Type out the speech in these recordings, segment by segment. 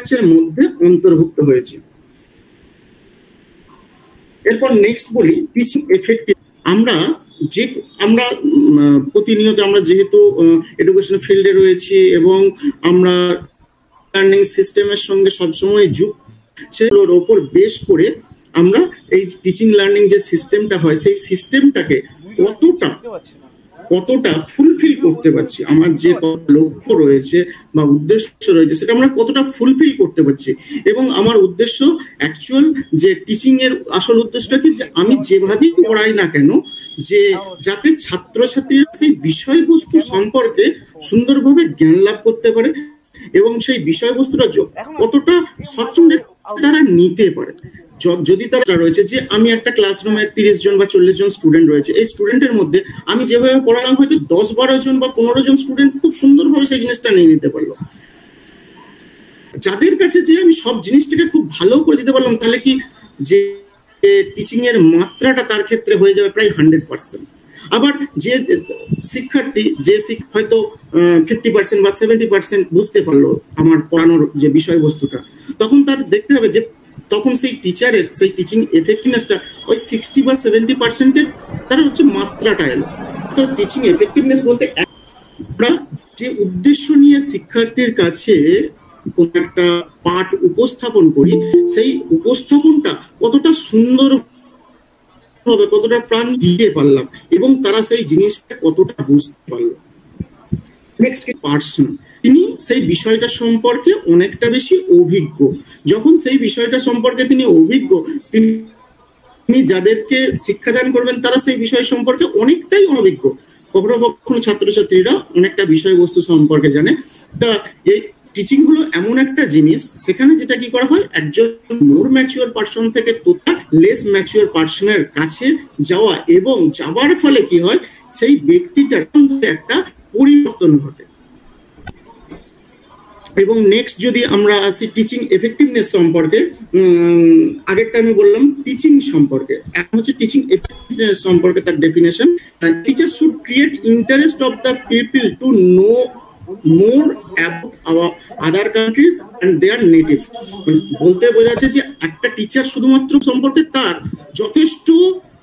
ব্যাচের মধ্যে অন্তর্ভুক্ত হয়েছে। এরপর নেক্সট বলি টিচিং এফেক্টিভ আমরা যে, আমরা প্রতিনিয়ত আমরা যেহেতু এডুকেশন ফিল্ডে রয়েছি এবং আমরা লার্নিং সিস্টেমের সঙ্গে সবসময় যুগ সেগুলোর ওপর বেশ করে আমরা এই টিচিং লার্নিং যে সিস্টেমটা হয়, সেই সিস্টেমটাকে কতটা কতটা ফুলফিল করতে পারছি? আমার যে লক্ষ্য রয়েছে বা উদ্দেশ্য রয়েছে, সেটা আমরা কতটা ফুলফিল করতে পারছি? এবং আমার উদ্দেশ্য অ্যাকচুয়াল যে টিচিং এর আসল উদ্দেশ্যটা কি? যে আমি যেভাবেই পড়াই না কেন, যে যাতে ছাত্রছাত্রীরা সেই বিষয়বস্তু সম্পর্কে সুন্দরভাবে জ্ঞান লাভ করতে পারে এবং সেই বিষয়বস্তুটা কতটা স্বচ্ছন্দের তারা নিতে পারে। যদি তারা রয়েছে যে আমি একটা ক্লাসরুমে তিরিশ জন বা চল্লিশ জন স্টুডেন্ট রয়েছে, এই স্টুডেন্টের মধ্যে আমি যেভাবে পড়ালাম, হয়তো দশ বারো জন বা পনেরো জন স্টুডেন্ট খুব সুন্দরভাবে সেই জিনিসটা নিয়ে নিতে পারল। যাদের কাছে যে আমি সব জিনিসটাকে খুব ভালো করে দিতে পারলাম, তাহলে কি যে টিচিং এর মাত্রাটা তার ক্ষেত্রে হয়ে যাবে প্রায় হান্ড্রেড পার্সেন্ট। আবার যে শিক্ষার্থী, যে হয়তো ফিফটি পার্সেন্ট বা সেভেন্টি পার্সেন্ট বুঝতে পারল আমার পড়ানোর যে বিষয়বস্তুটা, তখন তার দেখতে হবে যে তখন সেই টিচারের সেই টিচিং এফেক্টিভনেসটা ওই সিক্সটি বা সেভেন্টি পার্সেন্টের তার হচ্ছে মাত্রাটা এলো। তো টিচিং এফেক্টিভনেস বলতে আমরা যে উদ্দেশ্য নিয়ে শিক্ষার্থীর কাছে কোন একটা পাঠ উপস্থাপন করি, সেই উপস্থাপনটা কতটা সুন্দর হবে, কতটা প্রাণ দিতে পারলাম এবং তারা সেই জিনিসটা কতটা বুঝতে পারল। Next person. তিনি সেই বিষয়টা সম্পর্কে অনেকটা বেশি অভিজ্ঞ। যখন সেই বিষয়টা সম্পর্কে তিনি অভিজ্ঞ, তিনি যাদেরকে শিক্ষাদান করবেন, তারা সেই বিষয় সম্পর্কে অনেকটাই অনভিজ্ঞ। কখনো কখনো ছাত্রছাত্রীরা অনেকটা বিষয়বস্তু সম্পর্কে জানে। তা এই টিচিং হলো এমন একটা জিনিস, সেখানে যেটা কি করা হয়, একজন মোর ম্যাচিওর পার্সন থেকে তোতা লেস ম্যাচিওর পার্সনের কাছে যাওয়া এবং যাওয়ার ফলে কি হয়, সেই ব্যক্তিটার একটা পরিবর্তন ঘটে। এবং নেক্সট যদি আমরা আসি টিচিং এফেক্টিভনেস সম্পর্কে আগেরটা আমি বললাম টিচিং সম্পর্কে। এখন হচ্ছে টিচিং এফেক্টিভনেস সম্পর্কে তার definition teacher should create interest of the people to know more about our other countries and their native বলতে বোঝা যাচ্ছে যে একটা টিচার শুধুমাত্র সম্পর্কে তার যথেষ্ট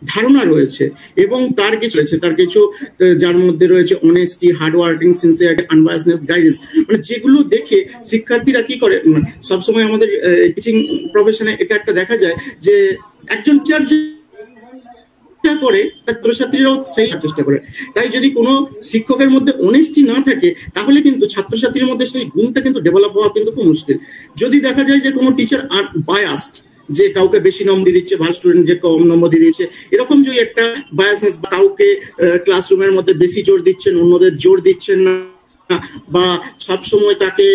ধারণা রয়েছে এবং তার কিছু রয়েছে, তার কিছু যার মধ্যে রয়েছে honesty hardworking sincerity unbiasness guidance মানে যেগুলো দেখে শিক্ষার্থীরা কি করে সবসময় আমাদের টিচিং প্রফেশনে এটা একটা দেখা যায় যে একজন টিচার করে ছাত্রছাত্রীরাও সেই চেষ্টা করে। তাই যদি কোনো শিক্ষকের মধ্যে অনেস্টি না থাকে, তাহলে কিন্তু ছাত্রছাত্রীর মধ্যে সেই গুণটা কিন্তু ডেভেলপ হওয়া কিন্তু খুব মুশকিল। যদি দেখা যায় যে কোনো টিচার বায়াস্ট যে কাউকে বেশি নম্বর দিয়ে দিচ্ছে, ভালো স্টুডেন্ট যে কম নম্বর দিয়ে দিচ্ছে এরকম যদি একটা বায়াসনেস বা কাউকে ক্লাসরুমের মধ্যে বেশি জোর দিচ্ছেন, অন্যদের জোর দিচ্ছেন না, বা সবসময় তাকে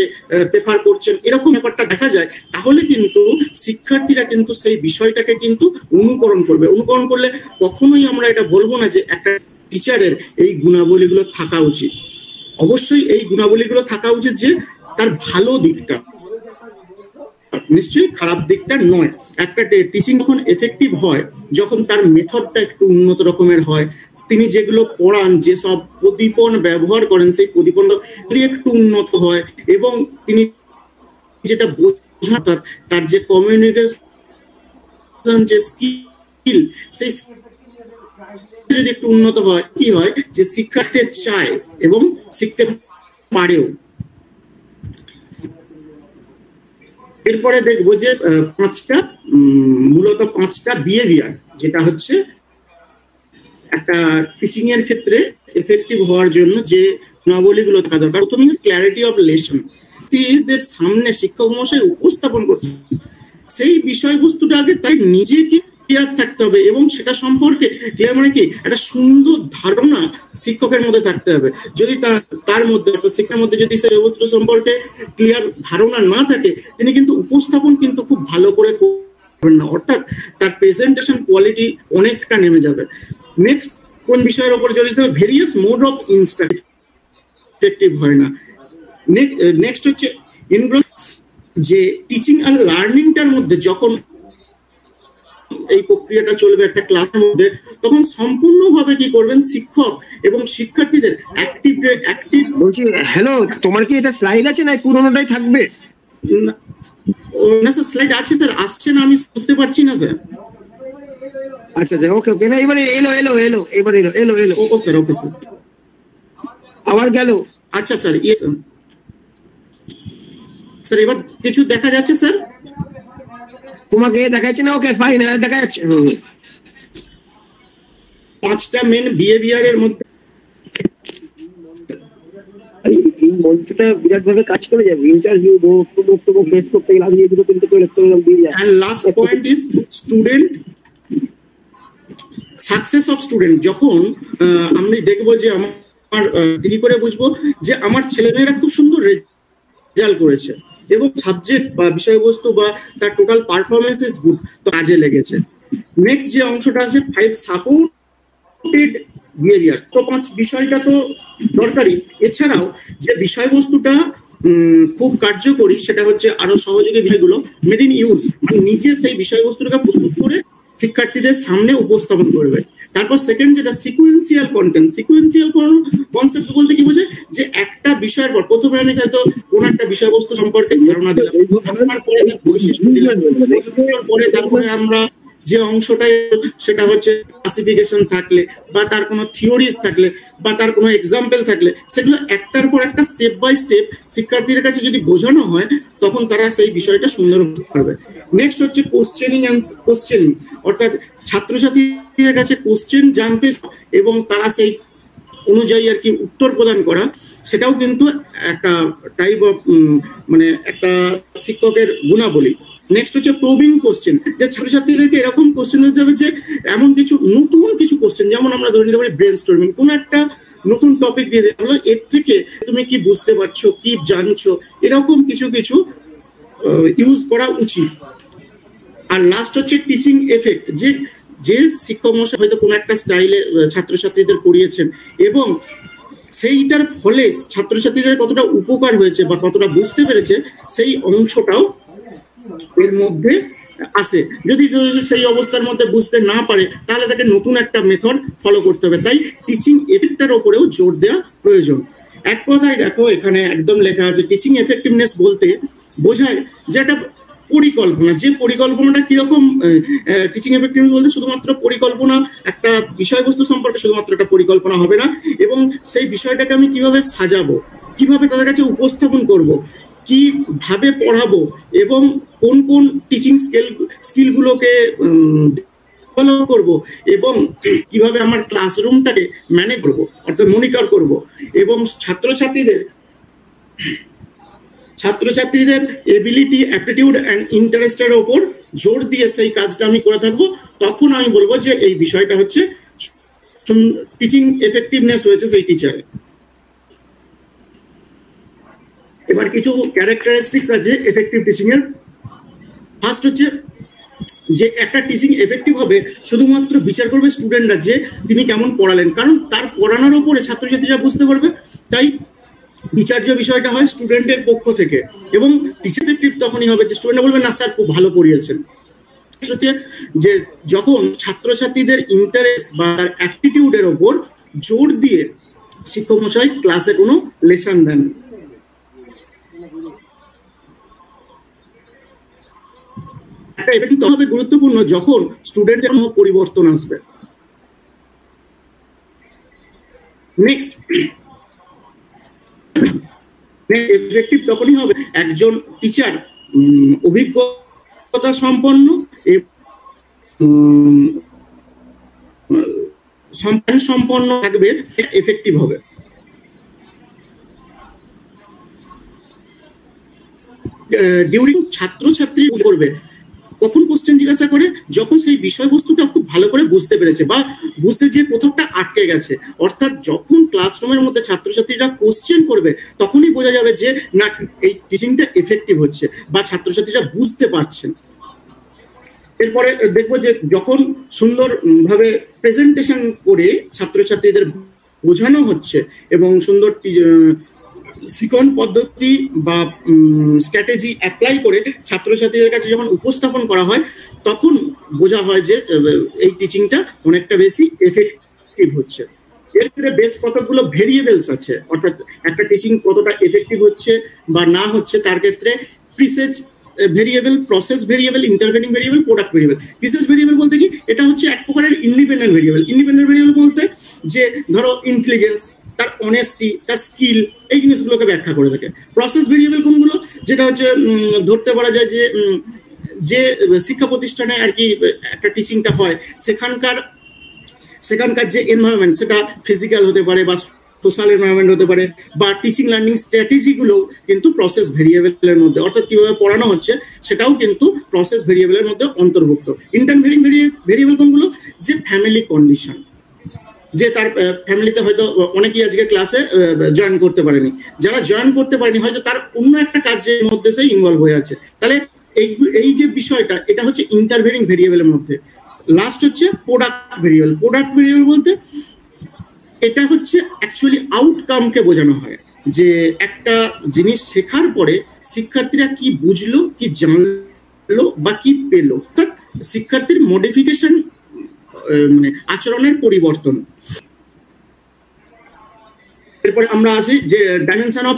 প্রেফার করছেন, এরকম ব্যাপারটা দেখা যায়, তাহলে কিন্তু শিক্ষার্থীরা কিন্তু সেই বিষয়টাকে কিন্তু অনুকরণ করবে। অনুকরণ করলে কখনোই আমরা এটা বলব না যে একটা টিচারের এই গুণাবলীগুলো থাকা উচিত। অবশ্যই এই গুণাবলীগুলো থাকা উচিত যে তার ভালো দিকটা। নিশ্চয়ই খারাপ দিকটা নয়। একটা টিচিং যখন এফেক্টিভ হয়, যখন তার মেথডটা একটু উন্নত রকমের হয়, তিনি যেগুলো পড়ান যেসব প্রদীপন ব্যবহার করেন, সেই প্রদীপন একটু উন্নত হয় এবং তিনি যেটা বোঝা তার যে কমিউনিকেশন যে স্কিল সেই যদি একটু উন্নত হয়, কি হয়? যে শিক্ষার্থী চায় এবং শিখতে পারেও। এরপরে দেখব যে পাঁচটা মূলত পাঁচটা বিহেভিয়ার যেটা হচ্ছে একটা টিচিং এর ক্ষেত্রে এফেক্টিভ হওয়ার জন্য যে গুণাবলীগুলো থাকা দরকার। প্রথমে ক্ল্যারিটি অফ লেসন সামনে শিক্ষক মশাই উপস্থাপন করছে। সেই বিষয়বস্তুটা আগে তাই নিজেকে ক্লিয়ার থাকতে হবে এবং সেটা সম্পর্কে ক্লিয়ার মানে কি? একটা সুন্দর ধারণা শিক্ষকের মধ্যে থাকতে হবে। যদি তার তার মধ্যে, অর্থাৎ শিক্ষার মধ্যে যদি সেই বস্তু সম্পর্কে ক্লিয়ার ধারণা না থাকে, তিনি কিন্তু উপস্থাপন কিন্তু খুব ভালো করে করবেন না। অর্থাৎ তার প্রেজেন্টেশন কোয়ালিটি অনেকটা নেমে যাবে। নেক্সট কোন বিষয়ের উপর জড়িত? ভেরিয়াস মোড অফ ইনস্ট্রাকটিভ হয় না। নেক্সট হচ্ছে ইনগ্রো যে টিচিং আর লার্নিংটার মধ্যে যখন এই প্রক্রিয়াটা চলবে একটা ক্লাসের মধ্যে তখন সম্পূর্ণভাবে কি করবেন শিক্ষক এবং শিক্ষার্থীদের অ্যাক্টিভ অ্যাক্টিভ বলছি হ্যালো তোমার কি এটা স্লাইড আছে না পুরোনোটাই থাকবে? না স্যার স্লাইড আছে স্যার আসছে না আমি বুঝতে পারছি না স্যার আচ্ছা আচ্ছা ওকে ওকে না এবারে এলো এলো এলো এবার এলো এলো এলো। ওকে ওকে স্যার আবার গেল। আচ্ছা স্যার ইয়ে স্যার এবার কিছু দেখা যাচ্ছে স্যার তোমাকে দেখাচ্ছে না ওকে ফাইন দেখা যাচ্ছে পাঁচটা মেন বিহেভিয়ারের মধ্যে এই মঞ্চটা বিরাট ভাবে কাজ করে যাবে। ইন্টারভিউ বক্তব্য বক্তব্য ফেস করতে গেলে আমি এই দুটো তিনটে করে লিখতে গেলাম দিয়ে যায় and last point is student success of student যখন আমি দেখব যে আমার কি করে বুঝব? যে আমার ছেলেমেয়েরা খুব সুন্দর রেজাল্ট করেছে। এবং সাবজেক্ট বা বিষয়বস্তু বা তার টোটাল পারফরমেন্স ইজ গুড তো কাজে লেগেছে। নেক্সট যে অংশটা আছে ফাইভ সাপোর্টেড বিহেভিয়ার তো পাঁচ বিষয়টা তো দরকারি এছাড়াও যে বিষয়বস্তুটা খুব কার্যকরী সেটা হচ্ছে আরও সহযোগী বিষয়গুলো মেড ইন ইউজ মানে নিজে সেই বিষয়বস্তুটাকে প্রস্তুত করে শিক্ষার্থীদের সামনে উপস্থাপন করবে। তারপর সেকেন্ড যেটা সিকুয়েন্সিয়াল কন্টেন্ট সিকুয়েন্সিয়াল কনসেপ্ট বলতে কি বোঝায়? যে একটা বিষয়ের পর প্রথমে আমি হয়তো কোন একটা বিষয়বস্তু সম্পর্কে ধারণা দিলাম। তারপরে বৈশিষ্ট্য দিলাম। পরে তারপরে আমরা যে অংশটাই সেটা হচ্ছে ক্লাসিফিকেশন থাকলে বা তার কোনো থিওরিজ থাকলে বা তার কোনো এক্সাম্পল থাকলে, সেগুলো একটার পর একটা স্টেপ বাই স্টেপ শিক্ষার্থীদের কাছে যদি বোঝানো হয়, তখন তারা সেই বিষয়টা সুন্দর পারবে। নেক্সট হচ্ছে কোশ্চেনিং অ্যান্ড কোশ্চেনিং অর্থাৎ ছাত্রছাত্রীদের কাছে কোশ্চেন জানতে এবং তারা সেই অনুযায়ী আর কি উত্তর প্রদান করা, সেটাও কিন্তু একটা টাইপ অফ মানে একটা শিক্ষকের গুণাবলী। নেক্সট হচ্ছে প্রবিং কোশ্চেন যে ছাত্রছাত্রীদেরকে এরকম কোশ্চেন দিতে হবে যে, এমন কিছু নতুন কিছু কোশ্চেন যেমন আমরা ধরে নিতে পারি ব্রেন স্টর্মিং কোনো একটা নতুন টপিক দিয়ে দেওয়া হলো, এর থেকে তুমি কি বুঝতে পারছ, কি জানছো, এরকম কিছু কিছু ইউজ করা উচিত। আর লাস্ট হচ্ছে টিচিং এফেক্ট যে যে শিক্ষক মশাই হয়তো কোনো একটা স্টাইলে ছাত্রছাত্রীদের পড়িয়েছেন, এবং সেইটার ফলে ছাত্রছাত্রীদের কতটা উপকার হয়েছে বা কতটা বুঝতে পেরেছে, সেই অংশটাও এর মধ্যে আসে যদি সেই অবস্থার মধ্যে বুঝতে না পারে, তাহলে তাকে নতুন একটা মেথড ফলো করতে হবে। তাই টিচিং এফেক্টটার ওপরেও জোর দেওয়া প্রয়োজন। এক কথায় দেখো, এখানে একদম লেখা আছে টিচিং এফেক্টিভনেস বলতে বোঝায় যে একটা পরিকল্পনা। যে পরিকল্পনাটা কীরকম টিচিং এফেক্টিভনেস বলতে শুধুমাত্র পরিকল্পনা, একটা বিষয়বস্তু সম্পর্কে শুধুমাত্র একটা পরিকল্পনা হবে না, এবং সেই বিষয়টাকে আমি কীভাবে সাজাবো, কীভাবে তাদের কাছে উপস্থাপন করব কীভাবে পড়াবো এবং কোন কোন টিচিং স্কিল স্কিলগুলোকে ফলো করব এবং কীভাবে আমার ক্লাসরুমটাকে ম্যানেজ করব, অর্থাৎ মনিটর করব এবং ছাত্রছাত্রীদের ছাত্রছাত্রীদের এবিলিটি অ্যাপটিটিউড অ্যান্ড ইন্টারেস্টের ওপর জোর দিয়ে সেই কাজটা আমি করে থাকব। তখন আমি বলব যে এই বিষয়টা হচ্ছে টিচিং এফেক্টিভনেস হয়েছে সেই টিচারের এবার কিছু ক্যারেক্টারিস্টিক্স আছে এফেক্টিভ টিচিং এর। ফার্স্ট হচ্ছে যে একটা টিচিং এফেক্টিভ হবে, শুধুমাত্র বিচার করবে স্টুডেন্টরা যে তিনি কেমন পড়ালেন। কারণ তার পড়ানোর উপরে ছাত্রছাত্রীরা বুঝতে পারবে, তাই বিচার্য বিষয়টা হয় স্টুডেন্টের পক্ষ থেকে। এবং টিচার এফেক্টিভ তখনই হবে যে স্টুডেন্টরা বলবে, না স্যার, খুব ভালো পড়িয়েছেন। হচ্ছে যে যখন ছাত্রছাত্রীদের ইন্টারেস্ট বা তার অ্যাটিটিউডের ওপর জোর দিয়ে শিক্ষক মশাই ক্লাসে কোনো লেসন দেন গুরুত্বপূর্ণ যখন পরিবর্তন আসবে। নেক্সট এফেক্টিভ তখনই হবে একজন টিচার অভিজ্ঞতা সম্পন্ন সম্পন্ন সম্পন্ন থাকবে এফেক্টিভ হবে। ডিউরিং ছাত্রছাত্রী করবে কখন কোশ্চেন জিজ্ঞাসা করে? যখন সেই বিষয়বস্তুটা খুব ভালো করে বুঝতে পেরেছে বা বুঝতে যে কোথাওটা আটকে গেছে। অর্থাৎ যখন ক্লাসরুমের মধ্যে ছাত্রছাত্রীরা কোশ্চেন করবে, তখনই বোঝা যাবে যে, না, এই টিচিংটা এফেক্টিভ হচ্ছে বা ছাত্রছাত্রীরা বুঝতে পারছেন। এরপরে দেখব যে, যখন সুন্দর ভাবে প্রেজেন্টেশন করে ছাত্রছাত্রীদের বোঝানো হচ্ছে এবং সুন্দর শিকন পদ্ধতি বা স্ট্র্যাটেজি অ্যাপ্লাই করে ছাত্রছাত্রীদের কাছে যখন উপস্থাপন করা হয়, তখন বোঝা হয় যে এই টিচিংটা অনেকটা বেশি এফেক্টিভ হচ্ছে। এর ক্ষেত্রে বেশ কতগুলো ভেরিয়েবলস আছে, অর্থাৎ একটা টিচিং কতটা এফেক্টিভ হচ্ছে বা না হচ্ছে, তার ক্ষেত্রে presage variable process variable intervening variable product variable বিশেষ ভেরিয়েবল বলতে কি? এটা হচ্ছে এক প্রকারের ইন্ডিপেন্ডেন্ট ভেরিয়েবল ইন্ডিপেন্ডেন্ট ভেরিয়েবল বলতে যে, ধরো ইন্টেলিজেন্স তার অনেস্টি তার স্কিল এই জিনিসগুলোকে ব্যাখ্যা করে থাকে। প্রসেস ভেরিয়েবল কোনগুলো? যেটা হচ্ছে ধরতে পারা যায় যে যে শিক্ষা প্রতিষ্ঠানে আর কি একটা টিচিংটা হয়, সেখানকার সেখানকার যে এনভায়রনমেন্ট সেটা ফিজিক্যাল হতে পারে বা সোশ্যাল এনভায়রনমেন্ট হতে পারে বা টিচিং লার্নিং স্ট্র্যাটেজিগুলো কিন্তু প্রসেস ভেরিয়েবলের মধ্যে, অর্থাৎ কীভাবে পড়ানো হচ্ছে, সেটাও কিন্তু প্রসেস ভেরিয়েবলের মধ্যে অন্তর্ভুক্ত। ইন্টারভেরিং ভেরিয়েবল কোনগুলো? যে ফ্যামিলি কন্ডিশন যে তার ফ্যামিলিতে হয়তো অনেকেই আজকে ক্লাসে জয়েন করতে পারেনি। যারা জয়েন করতে পারেনি, হয়তো তার অন্য একটা কাজের মধ্যে সে ইনভলভ হয়ে আছে। তাহলে এই এই যে বিষয়টা, এটা হচ্ছে ইন্টারভেরিং ভেরিয়েবলের মধ্যে। লাস্ট হচ্ছে প্রোডাক্ট ভেরিয়েবল প্রোডাক্ট ভেরিয়েবল বলতে এটা হচ্ছে অ্যাকচুয়ালি আউটকামকে বোঝানো হয়। যে একটা জিনিস শেখার পরে শিক্ষার্থীরা কি বুঝলো, কি জানলো বা কি পেল। অর্থাৎ শিক্ষার্থীর মডিফিকেশন মানে আচরণের পরিবর্তন। এরপরে আমরা আসি যে ডাইমেনশন অফ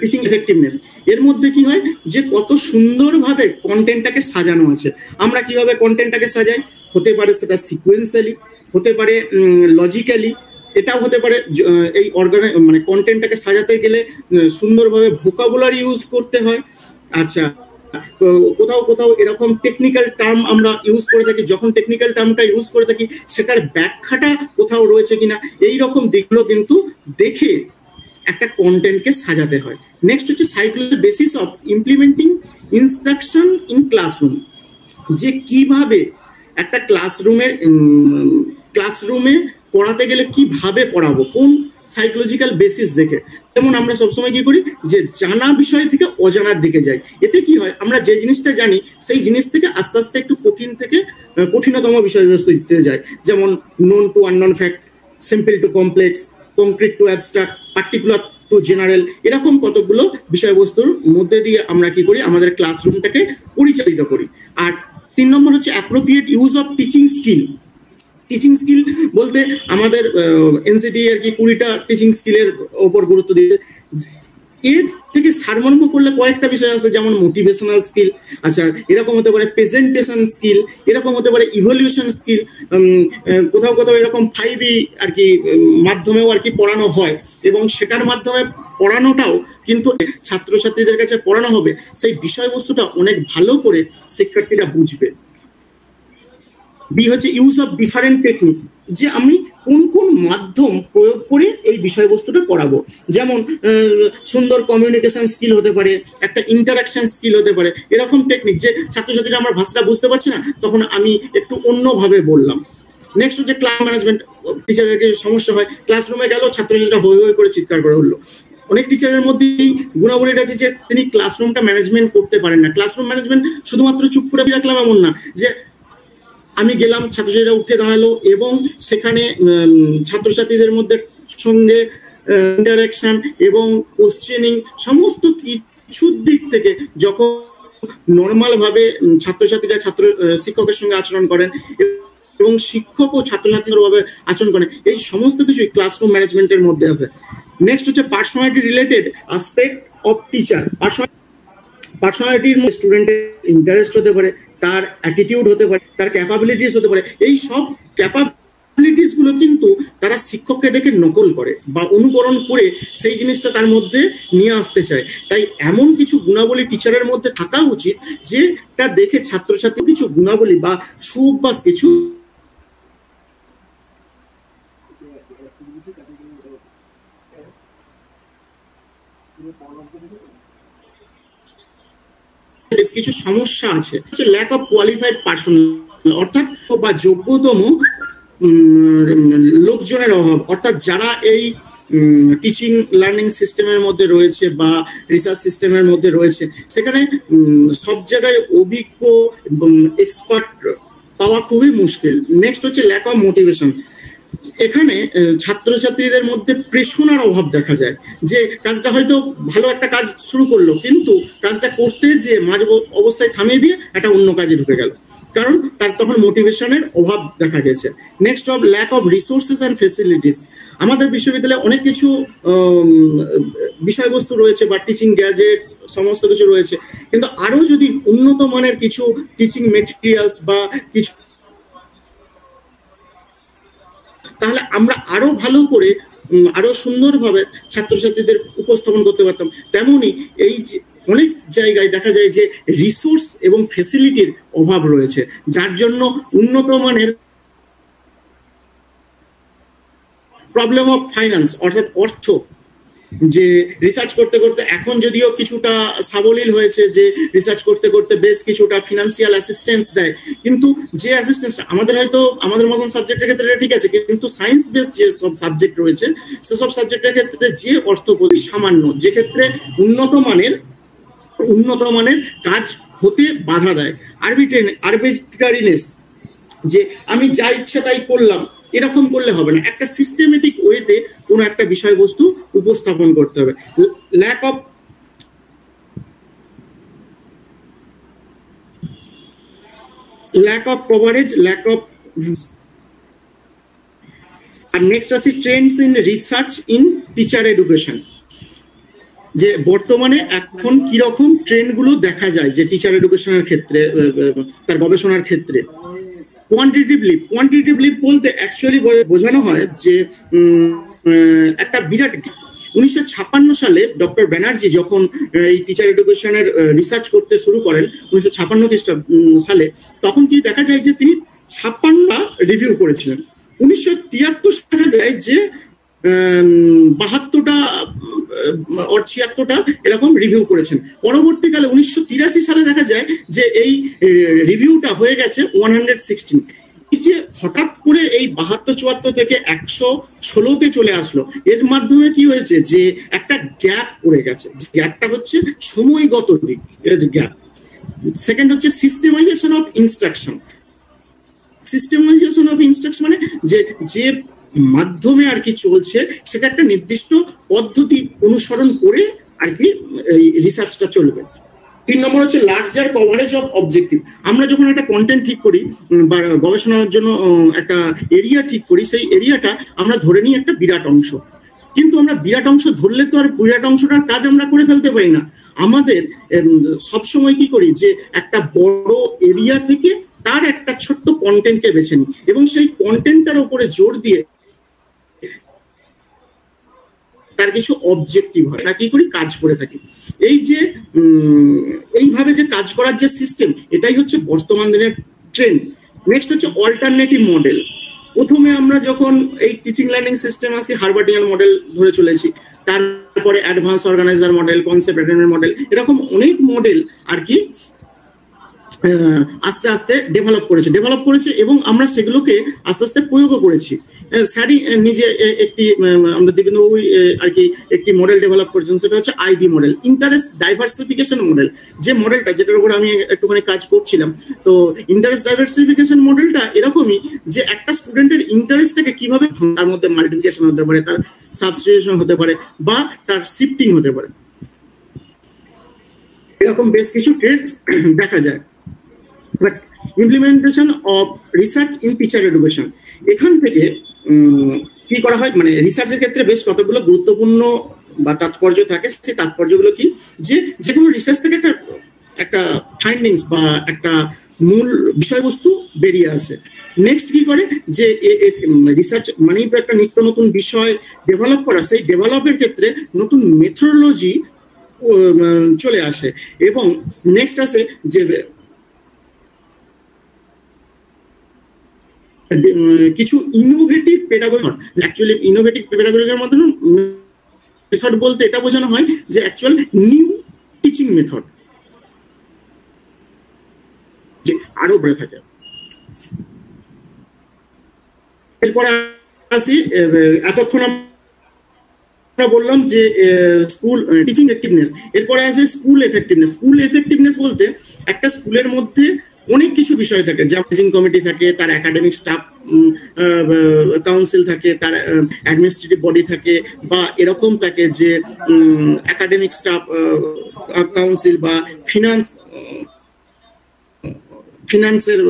টিচিং এফেক্টিভনেস এর মধ্যে কি হয় যে কত সুন্দরভাবে কন্টেন্টটাকে সাজানো আছে। আমরা কীভাবে কন্টেন্টটাকে সাজাই? হতে পারে সেটা সিকুয়েন্সিয়ালি হতে পারে লজিক্যালি এটাও হতে পারে এই অর্গানাই মানে কন্টেন্টটাকে সাজাতে গেলে সুন্দরভাবে ভোকাবুলার ইউজ করতে হয়। আচ্ছা কোথাও কোথাও এরকম টেকনিক্যাল টার্ম আমরা ইউজ করে থাকি, যখন টেকনিক্যাল টার্মটা ইউজ করে থাকি, সেটার ব্যাখ্যাটা কোথাও রয়েছে কিনা এই রকম দিকগুলো কিন্তু দেখে একটা কন্টেন্টকে সাজাতে হয়। নেক্সট হচ্ছে psychological basis of implementing instruction in classroom যে কীভাবে একটা ক্লাসরুমের ক্লাসরুমে পড়াতে গেলে কীভাবে পড়াবো, কোন সাইকোলজিক্যাল বেসিস দেখে। যেমন আমরা সবসময় কি করি যে জানা বিষয় থেকে অজানার দিকে যাই। এতে কি হয়, আমরা যে জিনিসটা জানি সেই জিনিস থেকে আস্তে আস্তে একটু কঠিন থেকে কঠিনতম বিষয়বস্তুতে যায় যেমন known to unknown fact simple to complex concrete to abstract particular to general এরকম কতগুলো বিষয়বস্তুর মধ্যে দিয়ে আমরা কি করি, আমাদের ক্লাসরুমটাকে পরিচালিত করি। আর তিন নম্বর হচ্ছে appropriate use of teaching skill teaching skill বলতে আমাদের এনসিটি আর কি কুড়িটা টিচিং স্কিলের ওপর গুরুত্ব দিয়েছে। এর থেকে সারমর্ম করলে কয়েকটা বিষয় আছে, যেমন মোটিভেশনাল স্কিল আচ্ছা এরকম হতে পারে প্রেজেন্টেশন স্কিল এরকম হতে পারে ইভলিউশন স্কিল কোথাও কোথাও এরকম ফাইভ ই আর কি মাধ্যমেও আর কি পড়ানো হয় এবং সেটার মাধ্যমে পড়ানোটাও কিন্তু ছাত্রছাত্রীদের কাছে পড়ানো হবে। সেই বিষয়বস্তুটা অনেক ভালো করে শিক্ষার্থীরা বুঝবে। বি হচ্ছে ইউজ অফ ডিফারেন্ট টেকনিক যে আমি কোন কোন মাধ্যম প্রয়োগ করে এই বিষয়বস্তুটা করাবো। যেমন সুন্দর কমিউনিকেশন স্কিল হতে পারে, একটা ইন্টারাকশন স্কিল হতে পারে, এরকম টেকনিক যে ছাত্রছাত্রীরা আমার ভাষাটা বুঝতে পারছে না, তখন আমি একটু অন্যভাবে বললাম। নেক্সট হচ্ছে ক্লাস ম্যানেজমেন্ট টিচারের সমস্যা হয় ক্লাসরুমে গেল, ছাত্রছাত্রীরা হই হই করে চিৎকার করে উঠল। অনেক টিচারের মধ্যে এই গুণাবলীটা আছে যে তিনি ক্লাসরুমটা ম্যানেজমেন্ট করতে পারেন না। ক্লাসরুম ম্যানেজমেন্ট শুধুমাত্র চুপ করে রাখলাম এমন না, যে আমি গেলাম, ছাত্রছাত্রীরা উঠে দাঁড়াল এবং সেখানে ছাত্রছাত্রীদের মধ্যে সঙ্গে ইন্টারাকশন এবং কোশ্চেনিং সমস্ত কিছুর দিক থেকে যখন নর্মালভাবে ছাত্রছাত্রীরা ছাত্র শিক্ষকের সঙ্গে আচরণ করেন এবং শিক্ষক ও ছাত্রছাত্রীভাবে আচরণ করেন, এই সমস্ত কিছুই ক্লাসরুম ম্যানেজমেন্টের মধ্যে আছে। নেক্সট হচ্ছে personality related aspect of teacher পার্সোনালিটির স্টুডেন্টের ইন্টারেস্ট হতে পারে, তার অ্যাটিটিউড হতে পারে, তার ক্যাপাবিলিটিস হতে পারে, এই সব ক্যাপাবিলিটিসগুলো কিন্তু তারা শিক্ষককে দেখে নকল করে বা অনুকরণ করে সেই জিনিসটা তার মধ্যে নিয়ে আসতে চায়। তাই এমন কিছু গুণাবলী টিচারের মধ্যে থাকা উচিত, যেটা দেখে ছাত্রছাত্রী কিছু গুণাবলী বা সুঅভ্যাস কিছু বেশ কিছু সমস্যা আছে। ল্যাক অফ কোয়ালিফাইড পার্সোনাল অর্থাৎ বা যোগ্যতম লোকজনের অভাব। অর্থাৎ যারা এই টিচিং লার্নিং সিস্টেমের মধ্যে রয়েছে বা রিসার্চ সিস্টেমের মধ্যে রয়েছে, সেখানে সব জায়গায় অভিজ্ঞ এক্সপার্ট পাওয়া খুবই মুশকিল। নেক্সট হচ্ছে ল্যাক অফ মোটিভেশন এখানে ছাত্রছাত্রীদের মধ্যে প্রেষণার অভাব দেখা যায় যে কাজটা হয়তো ভালো একটা কাজ শুরু করল, কিন্তু কাজটা করতে যে মাঝ অবস্থায় থামিয়ে দিয়ে একটা অন্য কাজে ঢুকে গেল। কারণ তার তখন মোটিভেশনের অভাব দেখা গেছে। Next of lack of resources and facilities আমাদের বিশ্ববিদ্যালয়ে অনেক কিছু বিষয়বস্তু রয়েছে বা টিচিং গ্যাজেটস সমস্ত কিছু রয়েছে। কিন্তু আরও যদি উন্নত মানের কিছু টিচিং মেটেরিয়ালস বা কিছু তাহলে আমরা আরও ভালো করে আরও সুন্দরভাবে ছাত্রছাত্রীদের উপস্থাপন করতে পারতাম। তেমনি এই অনেক জায়গায় দেখা যায় যে রিসোর্স এবং ফেসিলিটির অভাব রয়েছে, যার জন্য উন্নত মানের প্রবলেম অফ ফাইন্যান্স অর্থাৎ অর্থ যে রিসার্চ করতে করতে এখন যদিও কিছুটা সাবলীল হয়েছে যে রিসার্চ করতে করতে বেশ কিছুটা ফিনান্সিয়াল অ্যাসিস্ট্যান্স দেয়, কিন্তু যে অ্যাসিস্ট্যান্স আমাদের হয়তো, আমাদের মতন সাবজেক্টের ক্ষেত্রে ঠিক আছে, কিন্তু সায়েন্স বেস যে সব সাবজেক্ট রয়েছে সেসব সাবজেক্টের ক্ষেত্রে যে অর্থ প্রতি সামান্য, যে ক্ষেত্রে উন্নত মানের উন্নত মানের কাজ হতে বাধা দেয় আরবিট্রেন আরবিট্রারিনেস যে আমি যা ইচ্ছে তাই করলাম এরকম করলে হবে না। একটা সিস্টেমেটিক ওয়েতে কোনো একটা বিষয়বস্তু উপস্থাপন করতে হবে। Lack of lack of coverage lack of R next আসি trends in research in teacher education যে বর্তমানে এখন কীরকম ট্রেন্ডগুলো দেখা যায় যে টিচার এডুকেশনের ক্ষেত্রে তার গবেষণার ক্ষেত্রে? কোয়ান্টিটিভ লিপ কোয়ান্টিটিভ বলতে অ্যাকচুয়ালি বোঝানো হয় যে একটা বিরাট উনিশশো ছাপান্ন সালে ডক্টর ব্যানার্জি যখন এই টিচার এডুকেশনের রিসার্চ করতে শুরু করেন উনিশশো ছাপান্ন সালে, তখন কি দেখা যায় যে তিনি ছাপ্পান্নটা রিভিউ করেছিলেন। উনিশশো তিয়াত্তর দেখা যায় যে বাহাত্তরটা ওর ছিয়াত্তরটা এরকম রিভিউ করেছেন। পরবর্তীকালে উনিশশো তিরাশি সালে দেখা যায় যে এই রিভিউটা হয়ে গেছে ওয়ান হান্ড্রেড সিক্সটিন যে হঠাৎ করে এই বাহাত্তর, চুয়াত্তর থেকে একশো ষোলোতে চলে আসলো, এর মাধ্যমে কি হয়েছে যে একটা গ্যাপ পড়ে গেছে। গ্যাপটা হচ্ছে সময়গত দিক, এর গ্যাপ সেকেন্ড হচ্ছে systemisation of instruction systemisation of instruction মানে যে যে মাধ্যমে আর কি চলছে, সেটা একটা নির্দিষ্ট পদ্ধতি অনুসরণ করে আর কি রিসার্চটা চলবে। তিন নম্বর হচ্ছে লার্জার কভারেজ অফ অবজেক্টিভ আমরা যখন একটা কন্টেন্ট ঠিক করি বা গবেষণার জন্য একটা এরিয়া ঠিক করি, সেই এরিয়াটা আমরা ধরে নিই একটা বিরাট অংশ। কিন্তু আমরা বিরাট অংশ ধরলে তো আর বিরাট অংশটার কাজ আমরা করে ফেলতে পারি না। আমাদের সবসময় কি করি যে একটা বড় এরিয়া থেকে তার একটা ছোট্ট কন্টেন্টকে বেছে নিই এবং সেই কন্টেন্টটার উপরে জোর দিয়ে তার কিছু অবজেক্টিভ হয়। না কি করি? কাজ করে থাকি। এই যে এইভাবে যে কাজ করার যে সিস্টেম এটাই হচ্ছে বর্তমান দিনের ট্রেন্ড নেক্সট হচ্ছে অল্টারনেটিভ মডেল প্রথমে আমরা যখন এই টিচিং লার্নিং সিস্টেম আসি হারবার্ডিয়ান মডেল ধরে চলেছি। তারপরে advance organiser model concept model এরকম অনেক মডেল আর কি আস্তে আস্তে ডেভেলপ করেছে। ডেভেলপ করেছে এবং আমরা সেগুলোকে আস্তে আস্তে প্রয়োগও করেছি। স্যারি নিজে একটি আমরা দেবেন্দ্রবাবু আর কি, একটি মডেল ডেভেলপ করেছেন সেটা হচ্ছে ID model interest diversification model যে মডেলটা যেটার উপর আমি একটুখানি কাজ করছিলাম, তো ইন্টারেস্ট ডাইভার্সিফিকেশন মডেলটা এরকমই যে একটা স্টুডেন্টের ইন্টারেস্টটাকে কীভাবে তার মধ্যে মাল্টিপ্লিকেশন হতে পারে, তার সাবস্টিটিউশন হতে পারে বা তার শিফটিং হতে পারে। এরকম বেশ কিছু ট্রেন্ডস দেখা যায়। But implementation of research in teacher education এখান থেকে কি করা হয়? মানে রিসার্চের ক্ষেত্রে বেশ কতগুলো গুরুত্বপূর্ণ বা তাৎপর্য থাকে, সেই তাৎপর্যগুলো কি? যে যে কোনো রিসার্চ থেকে একটা একটা ফাইন্ডিংস বা একটা মূল বিষয়বস্তু বেরিয়ে আসে। নেক্সট কি করে? যে রিসার্চ মানেই তো একটা নিত্য নতুন বিষয় ডেভেলপ করা। সেই ডেভেলপের ক্ষেত্রে নতুন মেথোলজি চলে আসে। এবং নেক্সট আসে যে কিছু ইনোভেটিভ পেডাগজি অ্যাকচুয়ালি ইনোভেটিভ পেডাগজির মধ্যে মেথড বলতে এটা বোঝানো হয় যে অ্যাকচুয়াল নিউ টিচিং মেথড যে আরও বেড়ে থাকে। এরপরে আসি এতক্ষণ আমরা বললাম যে স্কুল টিচিং এফেক্টিভনেস এরপরে আসে স্কুল এফেক্টিভনেস স্কুল এফেক্টিভনেস বলতে একটা স্কুলের মধ্যে অনেক কিছু বিষয় থাকে, যেমন কমিটি থাকে, তার একাডেমিক স্টাফ কাউন্সিল থাকে, তার অ্যাডমিনিস্ট্রেটিভ বডি থাকে, বা এরকম থাকে যে একাডেমিক স্টাফ কাউন্সিল বা ফিনান্স ফিনান্সের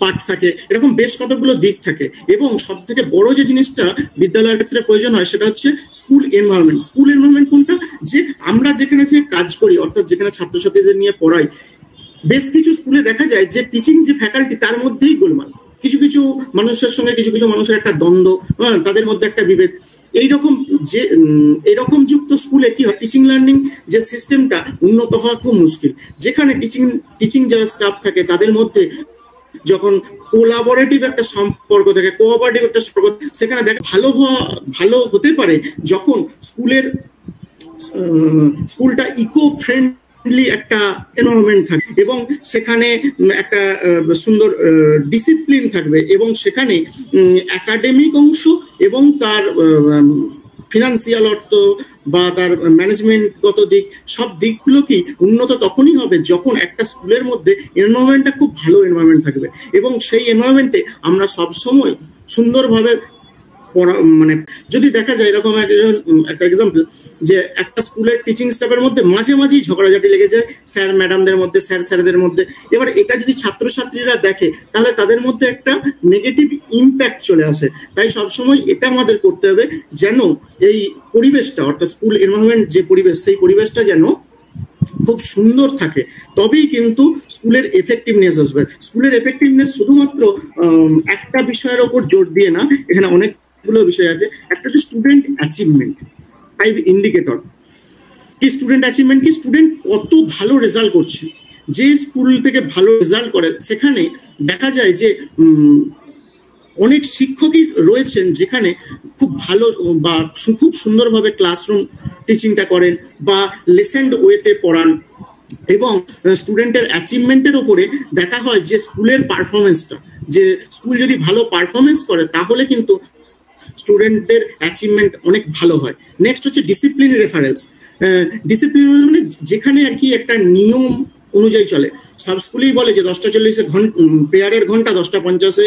পার্ট থাকে, এরকম বেশ কতগুলো দিক থাকে। এবং সব থেকে বড় যে জিনিসটা বিদ্যালয়ের ক্ষেত্রে প্রয়োজন হয়, সেটা হচ্ছে স্কুল এনভায়রনমেন্ট স্কুল এনভায়রনমেন্ট কোনটা? যে আমরা যেখানে যে কাজ করি, অর্থাৎ যেখানে ছাত্রছাত্রীদের নিয়ে পড়াই বেশ কিছু স্কুলে দেখা যায় যে টিচিং যে ফ্যাকাল্টি তার মধ্যেই গোলমাল। কিছু কিছু মানুষের সঙ্গে, কিছু কিছু মানুষের একটা দ্বন্দ্ব হ্যাঁ তাদের মধ্যে একটা বিভেদ। এইরকম যে এরকম যুক্ত স্কুলে কি হয়? টিচিং লার্নিং যে সিস্টেমটা উন্নত হওয়া খুব মুশকিল। যেখানে টিচিং টিচিং যারা স্টাফ থাকে, তাদের মধ্যে যখন কোলাবোরেটিভ একটা সম্পর্ক থাকে কোঅপারেটিভ একটা সম্পর্ক, সেখানে দেখা ভালো হওয়া, ভালো হতে পারে যখন স্কুলের স্কুলটা ইকো ফ্রেন্ড একটা এনভারনমেন্ট থাকবে এবং সেখানে একটা সুন্দর ডিসিপ্লিন থাকবে এবং সেখানে একাডেমিক অংশ এবং তার ফিনান্সিয়াল অর্থ বা তার ম্যানেজমেন্টগত দিক, সব দিকগুলো কি উন্নত তখনই হবে যখন একটা স্কুলের মধ্যে এনভারনমেন্টটা খুব ভালো এনভারনমেন্ট থাকবে। এবং সেই এনভারনমেন্টে আমরা সবসময় সুন্দরভাবে মানে যদি দেখা যায় এরকম একটা এক্সাম্পল যে একটা স্কুলের টিচিং স্টাফের মধ্যে মাঝে মাঝেই ঝগড়াঝাটি লেগে যায় স্যার ম্যাডামদের মধ্যে স্যার স্যারদের মধ্যে। এবার এটা যদি ছাত্রছাত্রীরা দেখে, তাহলে তাদের মধ্যে একটা নেগেটিভ ইম্প্যাক্ট চলে আসে। তাই সবসময় এটা আমাদের করতে হবে যেন এই পরিবেশটা, অর্থাৎ স্কুল এনভারনমেন্ট যে পরিবেশ, সেই পরিবেশটা যেন খুব সুন্দর থাকে। তবেই কিন্তু স্কুলের এফেক্টিভনেস আসবে। স্কুলের এফেক্টিভনেস শুধুমাত্র একটা বিষয়ের ওপর জোর দিয়ে না, এখানে অনেক গুলো বিষয় আছে। একটা হচ্ছে স্টুডেন্ট অ্যাচিভমেন্ট ফাইভ ইন্ডিকেটর কি স্টুডেন্ট অ্যাচিভমেন্ট কি স্টুডেন্ট কত ভালো রেজাল্ট করছে? যে স্কুল থেকে ভালো রেজাল্ট করে, সেখানে দেখা যায় যে অনেক শিক্ষকই রয়েছেন যেখানে খুব ভালো বা খুব সুন্দরভাবে ক্লাসরুম টিচিংটা করেন বা লেসেন্ড ওয়েতে পড়ান এবং স্টুডেন্টের অ্যাচিভমেন্টের ওপরে দেখা হয় যে স্কুলের পারফরমেন্সটা যে স্কুল যদি ভালো পারফরমেন্স করে, তাহলে কিন্তু স্টুডেন্টদের অ্যাচিভমেন্ট অনেক ভালো হয়। নেক্সট হচ্ছে ডিসিপ্লিন রেফারেন্স ডিসিপ্লিন মানে যেখানে আর কি একটা নিয়ম অনুযায়ী চলে। সব স্কুলেই বলে যে দশটা চল্লিশে ঘণ্টা প্রেয়ারের ঘণ্টা, দশটা পঞ্চাশে।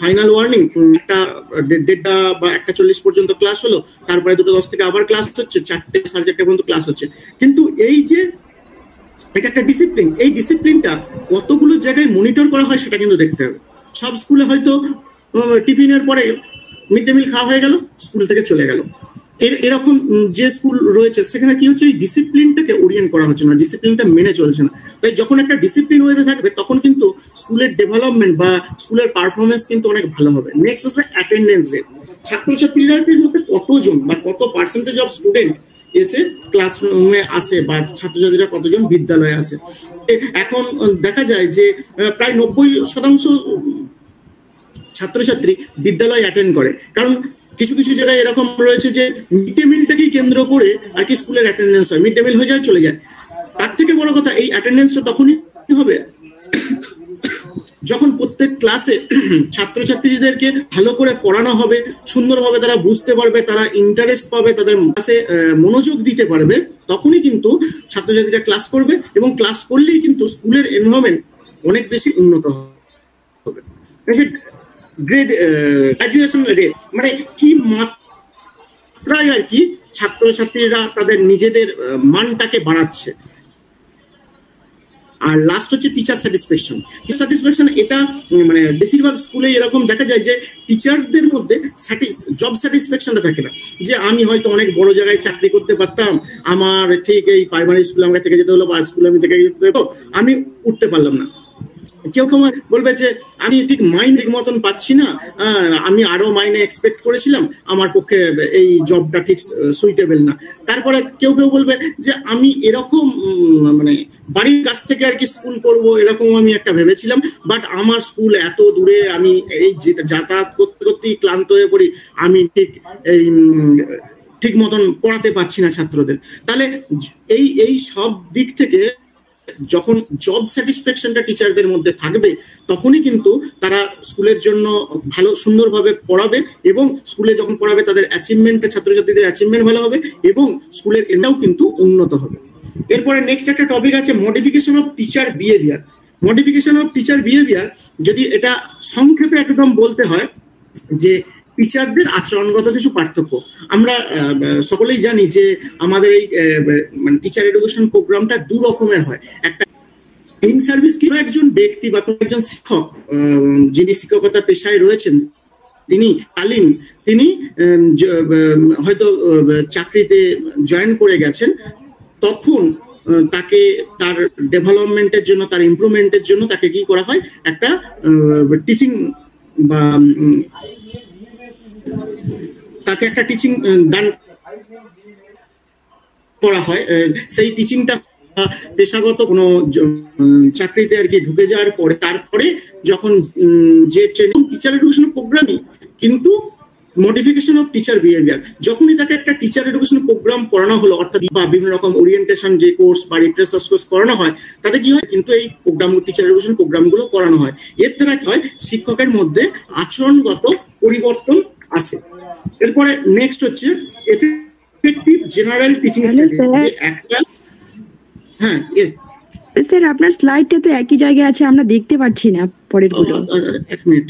ফাইনাল ওয়ার্নিং একটা দেড়টা বা একটা চল্লিশ পর্যন্ত ক্লাস হলো, তারপরে দুটো দশ থেকে আবার ক্লাস হচ্ছে, চারটে সাড়ে চারটে পর্যন্ত ক্লাস হচ্ছে। কিন্তু এই যে এটা একটা ডিসিপ্লিন এই ডিসিপ্লিনটা কতগুলো জায়গায় মনিটর করা হয় সেটা কিন্তু দেখতে হবে। সব স্কুলে হয়তো টিফিনের পরে মিড ডে মিল খাওয়া হয়ে গেল, স্কুল থেকে চলে গেল। এরকম যে স্কুল রয়েছে, সেখানে কি হচ্ছে এই ডিসিপ্লিনটাকে ওরিয়েন্ট করা হচ্ছে না ডিসিপ্লিনটা মেনে চলছে না। তাই যখন একটা ডিসিপ্লিন ওয়েতে থাকবে, তখন কিন্তু স্কুলের ডেভেলপমেন্ট বা স্কুলের পারফরমেন্স কিন্তু অনেক ভালো হবে। নেক্সট আসবে অ্যাটেন্ডেন্স রেট ছাত্রছাত্রীদের মধ্যে কতজন বা কত পার্সেন্টেজ অফ স্টুডেন্ট এসে ক্লাসরুমে আসে বা ছাত্রছাত্রীরা কতজন বিদ্যালয়ে আসে। এখন দেখা যায় যে প্রায় নব্বই শতাংশ ছাত্রছাত্রী বিদ্যালয় অ্যাটেন্ড করে। কারণ কিছু কিছু জায়গায় এরকম রয়েছে যে মিড ডে মিলটাকেই কেন্দ্র করে আর কি স্কুলের অ্যাটেন্ডেন্স হয়। মিড ডে মিল হয়ে যায়, চলে যায়। তার থেকে বড় কথা, এই অ্যাটেন্ডেন্সটা তখনই হবে যখন প্রত্যেক ক্লাসে ছাত্রছাত্রীদেরকে ভালো করে পড়ানো হবে, সুন্দরভাবে তারা বুঝতে পারবে, তারা ইন্টারেস্ট পাবে, তাদের ক্লাসে মনোযোগ দিতে পারবে, তখনই কিন্তু ছাত্রছাত্রীরা ক্লাস করবে এবং ক্লাস করলেই কিন্তু স্কুলের এনভায়রনমেন্ট অনেক বেশি উন্নত হবে। গ্রেড গ্রাজুয়েশন রেট মানে কি মাত্রায় আর কি ছাত্রছাত্রীরা তাদের নিজেদের মানটাকে বাড়াচ্ছে। আর লাস্ট হচ্ছে টিচার স্যাটিসফ্যাকশন স্যাটিসফ্যাকশন এটা মানে বেশিরভাগ স্কুলে এরকম দেখা যায় যে টিচারদের মধ্যে জব স্যাটিসফ্যাকশনটা থাকে না। যে আমি হয়তো অনেক বড় জায়গায় চাকরি করতে পারতাম, আমার ঠিক এই প্রাইমারি স্কুলে আমাকে থেকে যেতে হলো বা স্কুলে আমি থেকে যেতে আমি উঠতে পারলাম না। কেউ কেউ বলবে যে, আমি ঠিক মাইন ঠিক মতন পাচ্ছি না। আমি আরও মাইনে এক্সপেক্ট করেছিলাম, আমার পক্ষে এই জবটা ঠিক সুইটেবল না। তারপরে কেউ কেউ বলবে যে, আমি এরকম মানে বাড়ির কাছ থেকে আর কি স্কুল করব, এরকম আমি একটা ভেবেছিলাম। বাট আমার স্কুল এত দূরে, আমি এই যাতায়াত করতে করতেই ক্লান্ত হয়ে পড়ি। আমি ঠিক এই ঠিক মতন পড়াতে পারছি না ছাত্রদের। তাহলে এই এই সব দিক থেকে যখন জব স্যাটিসফ্যাকশনটা টিচারদের মধ্যে থাকবে, তখনই কিন্তু তারা স্কুলের জন্য ভালো, সুন্দরভাবে পড়াবে এবং স্কুলে যখন পড়াবে তাদের অ্যাচিভমেন্টে ছাত্রছাত্রীদের অ্যাচিভমেন্ট ভালো হবে এবং স্কুলের এটাও কিন্তু উন্নত হবে। এরপরে নেক্সট একটা টপিক আছে modification of teacher behaviour modification of teacher behaviour যদি এটা সংক্ষেপে একদম বলতে হয় যে টিচারদের আচরণগত কিছু পার্থক্য। আমরা সকলেই জানি যে আমাদের এই মানে টিচার এডুকেশন প্রোগ্রামটা দু রকমের হয়। একটা ইন সার্ভিস কি? একজন ব্যক্তি বা কোনো একজন শিক্ষক যিনি শিক্ষকতা পেশায় রয়েছেন, তিনি কালীন তিনি হয়তো চাকরিতে জয়েন করে গেছেন, তখন তাকে তার ডেভেলপমেন্টের জন্য, তার ইমপ্রুভমেন্টের জন্য তাকে কি করা হয়? একটা টিচিং বা তাকে একটা টিচিং দান করা হয়। সেই টিচিংটা পেশাগত কোনো চাকরিতে আর কি ঢুকে যাওয়ার পরে, তারপরে যখন যে ট্রেনিং টিচার এডুকেশন প্রোগ্রামই কিন্তু মডিফিকেশন অফ টিচার বিহেভিয়ার যখনই তাকে একটা টিচার এডুকেশন প্রোগ্রাম করানো হলো, অর্থাৎ বা বিভিন্ন রকম ওরিয়েন্টেশন যে কোর্স বা রিপ্রেসার্স কোর্স করানো হয়, তাতে কি হয়, কিন্তু এই প্রোগ্রাম টিচার এডুকেশন প্রোগ্রামগুলো করানো হয়। এর দ্বারা কি হয়, শিক্ষকের মধ্যে আচরণগত পরিবর্তন আসে এরপরে নেক্সট হচ্ছে এফেক্টিভ জেনারেল টিচিং একটা হ্যাঁ ইয়েস স্যার আপনার স্লাইডটা তো একই জায়গায় আছে আমরা দেখতে পাচ্ছি না পরেরগুলো এক মিনিট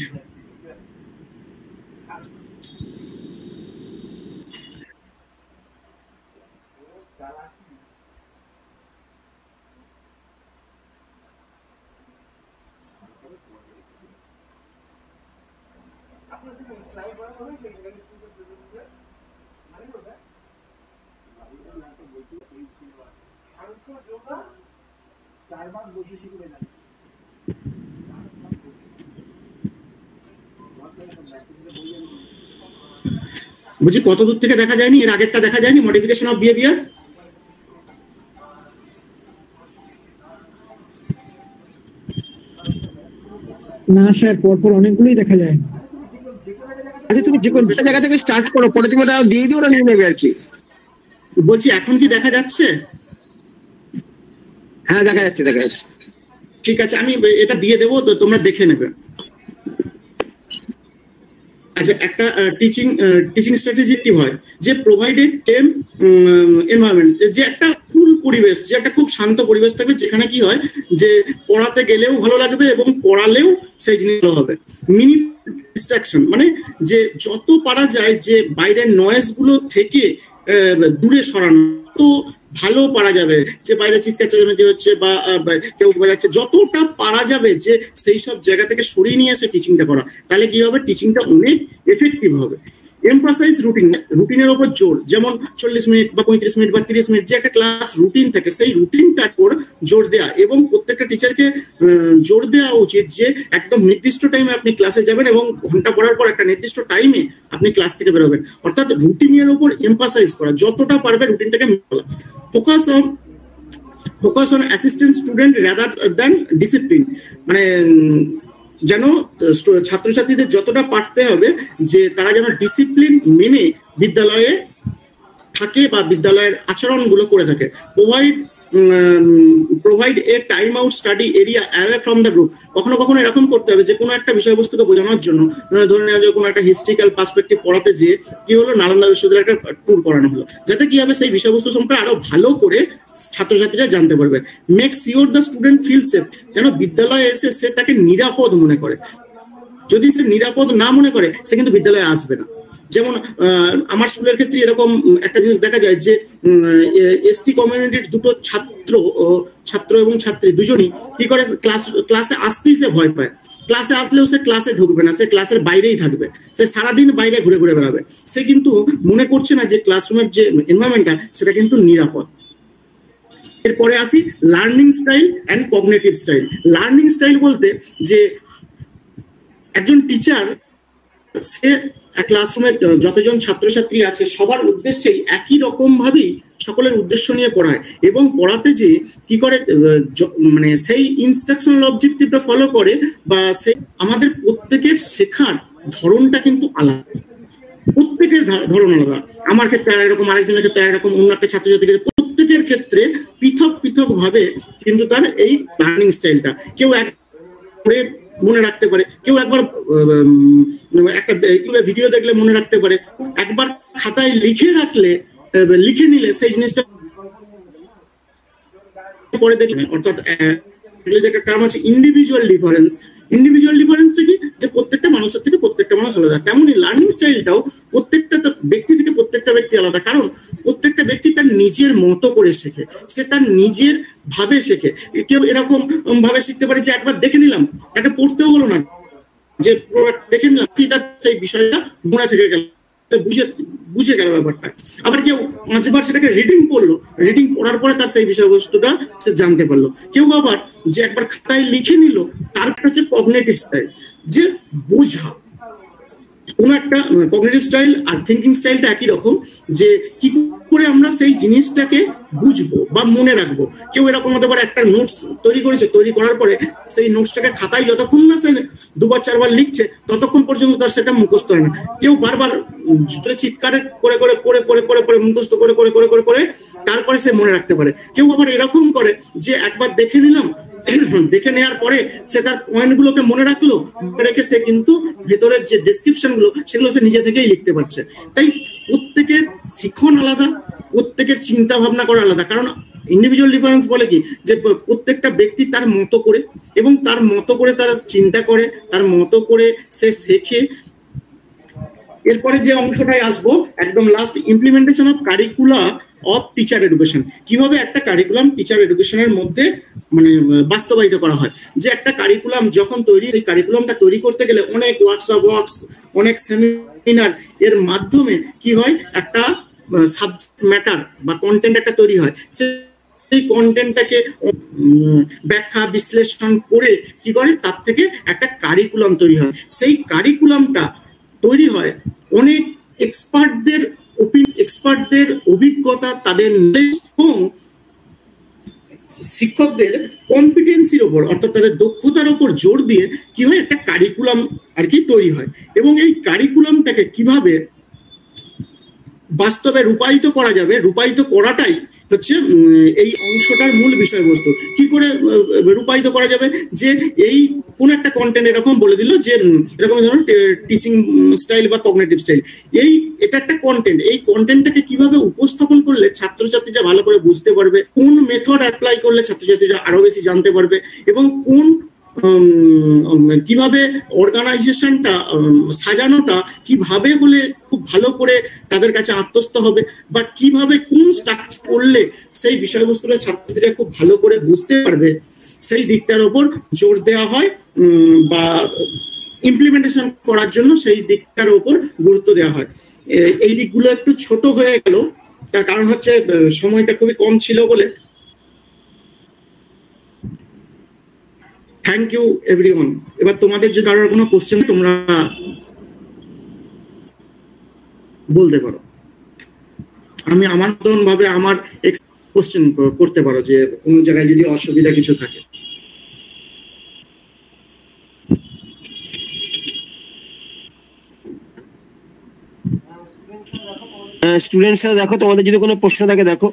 বলছি কত দূর থেকে দেখা যায়নি? এর আগেরটা দেখা যায়নি? মডিফিকেশন অফ বিহেভিয়ার না স্যার পরপর অনেকগুলোই দেখা যায়। আচ্ছা তুমি যে কোনো জায়গা থেকে স্টার্ট করো পরে তুমি ওটা দিয়ে দিও ওরা নিয়ে নেবে আর কি। বলছি এখন কি দেখা যাচ্ছে? হ্যাঁ দেখা যাচ্ছে দেখা যাচ্ছে। ঠিক আছে, আমি এটা দিয়ে দেবো, তো তোমরা দেখে নেবে। আচ্ছা একটা টিচিং টিচিং স্ট্র্যাটেজি কি হয়? যে প্রোভাইডেড টেম এনভায়রনমেন্ট যে একটা কুল পরিবেশ, যে একটা খুব শান্ত পরিবেশ থাকবে, যেখানে কি হয়? যে পড়াতে গেলেও ভালো লাগবে এবং পড়ালেও সেই জিনিস ভালো হবে। মিনি ডিস্ট্রাকশন মানে যে যত পারা যায়, যে বাইরের নয়েজগুলো থেকে দূরে সরানো, তো ভালো পারা যাবে, যে বাইরে চিৎকার চেঁচামেচি হচ্ছে বা কেউ যাচ্ছে যতটা পারা যাবে যে সেই সব জায়গা থেকে সরিয়ে নিয়ে এসে টিচিংটা করা, তাহলে কি হবে? টিচিংটা অনেক এফেক্টিভ হবে। এমপ্রাসাইজ রুটিন রুটিনের ওপর জোর। যেমন চল্লিশ মিনিট বা পঁয়ত্রিশ মিনিট বা তিরিশ মিনিট, যে একটা ক্লাস রুটিন থাকে, সেই রুটিনটার উপর জোর দেওয়া এবং প্রত্যেকটা টিচারকে জোর দেওয়া উচিত যে একদম নির্দিষ্ট টাইমে আপনি ক্লাসে যাবেন এবং ঘণ্টা পড়ার পর একটা নির্দিষ্ট টাইমে আপনি ক্লাস থেকে বেরোবেন। অর্থাৎ রুটিনের ওপর এমপাসাইজ করা, যতটা পারবে রুটিনটাকে focus on focus on assistant student rather than discipline মানে যেন ছাত্রছাত্রীদের যতটা পারতে হবে যে তারা যেন ডিসিপ্লিন মেনে বিদ্যালয়ে থাকে বা বিদ্যালয়ের আচরণগুলো করে থাকে। Provide provide a time out study area away from the group কখনো কখনো এরকম করতে হবে যে, কোনো একটা বিষয়বস্তুকে বোঝানোর জন্য ধরে নেওয়া যায় কোনো একটা হিস্ট্রিক্যাল পার্সপেক্টিভ পড়াতে যেয়ে কি হলো নালন্দা বিশ্ববিদ্যালয়ে একটা ট্যুর করানো হলো। যাতে কি হবে, সেই বিষয়বস্তু সম্পর্কে আরও ভালো করে ছাত্রছাত্রীরা জানতে পারবে। Make sure the student feel safe যেন বিদ্যালয়ে এসে সে তাকে নিরাপদ মনে করে। যদি সে নিরাপদ না মনে করে, সে কিন্তু বিদ্যালয়ে আসবে না। যেমন আমার স্কুলের ক্ষেত্রে এরকম একটা জিনিস দেখা যায় যে এসটি কমিউনিটির দুটো ছাত্র ছাত্র এবং ছাত্রী দুজনই কি করে ক্লাস, ক্লাসে আসতেই সে ভয় পায়। ক্লাসে আসলেও সে ক্লাসে ঢুকবে না, সে ক্লাসের বাইরেই থাকবে। সে সারাদিন বাইরে ঘুরে ঘুরে বেড়াবে। সে কিন্তু মনে করছে না যে ক্লাসরুমের যে এনভায়রনমেন্টটা সেটা কিন্তু নিরাপদ। এরপরে আসি learning style and cognitive style learning style বলতে যে, একজন টিচার সে ক্লাসরুমে যতজন ছাত্রছাত্রী আছে, সবার উদ্দেশ্যেই একই রকম ভাবেই সকলের উদ্দেশ্য নিয়ে পড়ায়। এবং পড়াতে যে কি করে মানে সেই ইনস্ট্রাকশনাল অবজেক্টিভটা ফলো করে বা সেই আমাদের প্রত্যেকের শেখার ধরনটা কিন্তু আলাদা। প্রত্যেকের ধরন আলাদা। আমার ক্ষেত্রে একরকম আরেকজনের ক্ষেত্রে একরকম অন্য একটা ছাত্রছাত্রীদের প্রত্যেকের ক্ষেত্রে পৃথক পৃথক ভাবে কিন্তু তার এই লার্নিং স্টাইলটা কেউ এক মনে রাখতে পারে। কেউ একবার একটা ভিডিও দেখলে মনে রাখতে পারে। একবার খাতায় লিখে রাখলে লিখে নিলে সেই জিনিসটা পরে দেখলে, অর্থাৎ একটা টার্ম আছে ইন্ডিভিজুয়াল ডিফারেন্স ইন্ডিভিজুয়াল ডিফারেন্সটা কি যে প্রত্যেকটা মানুষের থেকে প্রত্যেকটা মানুষ আলাদা। তেমনই লার্নিং স্টাইলটাও প্রত্যেকটা ব্যক্তি থেকে প্রত্যেকটা ব্যক্তি আলাদা। কারণ প্রত্যেকটা ব্যক্তি তার নিজের মতো করে শেখে। সে তার নিজের ভাবে শেখে। কেউ এরকম ভাবে শিখতে পারে যে একবার দেখে নিলাম একটা পড়তেও হলো না। যে, দেখে নিলাম, কি তার সেই বিষয়টা মনে থেকে গেল। বুঝে বুঝে গেল ব্যাপারটা। আবার কেউ পাঁচবার সেটাকে রিডিং পড়ল রিডিং পড়ার পরে তার সেই বিষয়বস্তুটা সে জানতে পারল। কেউ আবার যে একবার খাতায় লিখে নিল, তার হচ্ছে কগনেটিভ স্টাইল যে বোঝা কোনো একটা কগনিটিভ স্টাইল আর থিঙ্কিং স্টাইলটা একই রকম, যে কি করে আমরা সেই জিনিসটাকে বুঝব বা মনে রাখব। কেউ এরকম হতে পারে একটা নোটস তৈরি করেছে, তৈরি করার পরে সেই নোটসটাকে খাতায় যতক্ষণ না সে দুবার চারবার লিখছে, ততক্ষণ পর্যন্ত তার সেটা মুখস্থ হয় না। কেউ বারবার চিৎকার করে করে করে করে করে করে মুখস্থ করে করে করে করে করে তারপরে সে মনে রাখতে পারে। কেউ আবার এরকম করে যে একবার দেখে নিলাম দেখে নেওয়ার পরে সে তার পয়েন্ট গুলোকে মনে রাখল, রেখে সে কিন্তু ভেতরের যে ডেসক্রিপশনগুলো সেগুলো সে নিজে থেকেই লিখতে পারছে। তাই প্রত্যেকের শিখন আলাদা, প্রত্যেকের চিন্তা ভাবনা করা আলাদা। কারণ ইন্ডিভিজুয়াল ডিফারেন্স বলে কি? যে প্রত্যেকটা ব্যক্তি তার মতো করে এবং তার মতো করে তারা চিন্তা করে, তার মতো করে সে শেখে এরপরে যে অংশটায় আসব, একদম last implementation of curricula of teacher education কীভাবে একটা কারিকুলাম টিচার এডুকেশনের মধ্যে মানে বাস্তবায়িত করা হয়? যে একটা কারিকুলাম যখন তৈরি, সেই কারিকুলামটা তৈরি করতে গেলে অনেক ওয়ার্কশপ ওয়ার্কস অনেক সেমিনার এর মাধ্যমে কি হয়? একটা সাবজেক্ট ম্যাটার বা কন্টেন্ট একটা তৈরি হয়। সেই কন্টেন্টটাকে ব্যাখ্যা, বিশ্লেষণ করে কি করে? তার থেকে একটা কারিকুলাম তৈরি হয়। সেই কারিকুলামটা তৈরি হয়, অনেক এক্সপার্টদের এক্সপার্টদের অভিজ্ঞতা তাদের এবং শিক্ষকদের কম্পিটেন্সির ওপর, অর্থাৎ তাদের দক্ষতার ওপর জোর দিয়ে কি হয়, একটা কারিকুলাম আর কি তৈরি হয়। এবং এই কারিকুলামটাকে কীভাবে বাস্তবে রূপায়িত করা যাবে, রূপায়িত করাটাই হচ্ছে এই অংশটার মূল বিষয়বস্তু। কি করে রূপায়িত করা যাবে? যে এই কোন একটা কন্টেন্ট এরকম বলে দিল যে এরকম ধরুন টিচিং স্টাইল বা কগনেটিভ স্টাইল এই, এটা একটা কন্টেন্ট এই কন্টেন্টটাকে কীভাবে উপস্থাপন করলে ছাত্রছাত্রীরা ভালো করে বুঝতে পারবে? কোন মেথড অ্যাপ্লাই করলে ছাত্রছাত্রীরা আরও বেশি জানতে পারবে? এবং কোন কীভাবে অর্গানাইজেশনটা সাজানোটা কীভাবে হলে খুব ভালো করে তাদের কাছে আত্মস্থ হবে বা কীভাবে কোন স্ট্রাকচার করলে সেই বিষয়বস্তুটা ছাত্রীরা খুব ভালো করে বুঝতে পারবে, সেই দিকটার ওপর জোর দেওয়া হয় বা ইমপ্লিমেন্টেশন করার জন্য সেই দিকটার ওপর গুরুত্ব দেওয়া হয়। এই দিকগুলো একটু ছোট হয়ে গেল, তার কারণ হচ্ছে সময়টা খুবই কম ছিল বলে। থ্যাংক ইউ এভরিওয়ান এবার তোমাদের যদি আরও কোনো কোশ্চেন তোমরা বলতে পারো। আমি আমার মতন ভাবে আমার কোশ্চেন করতে পারো যে, কোনো জায়গায় যদি অসুবিধা কিছু থাকে। স্টুডেন্টসরা দেখো, তোমাদের যদি কোনো প্রশ্ন থাকে, দেখো।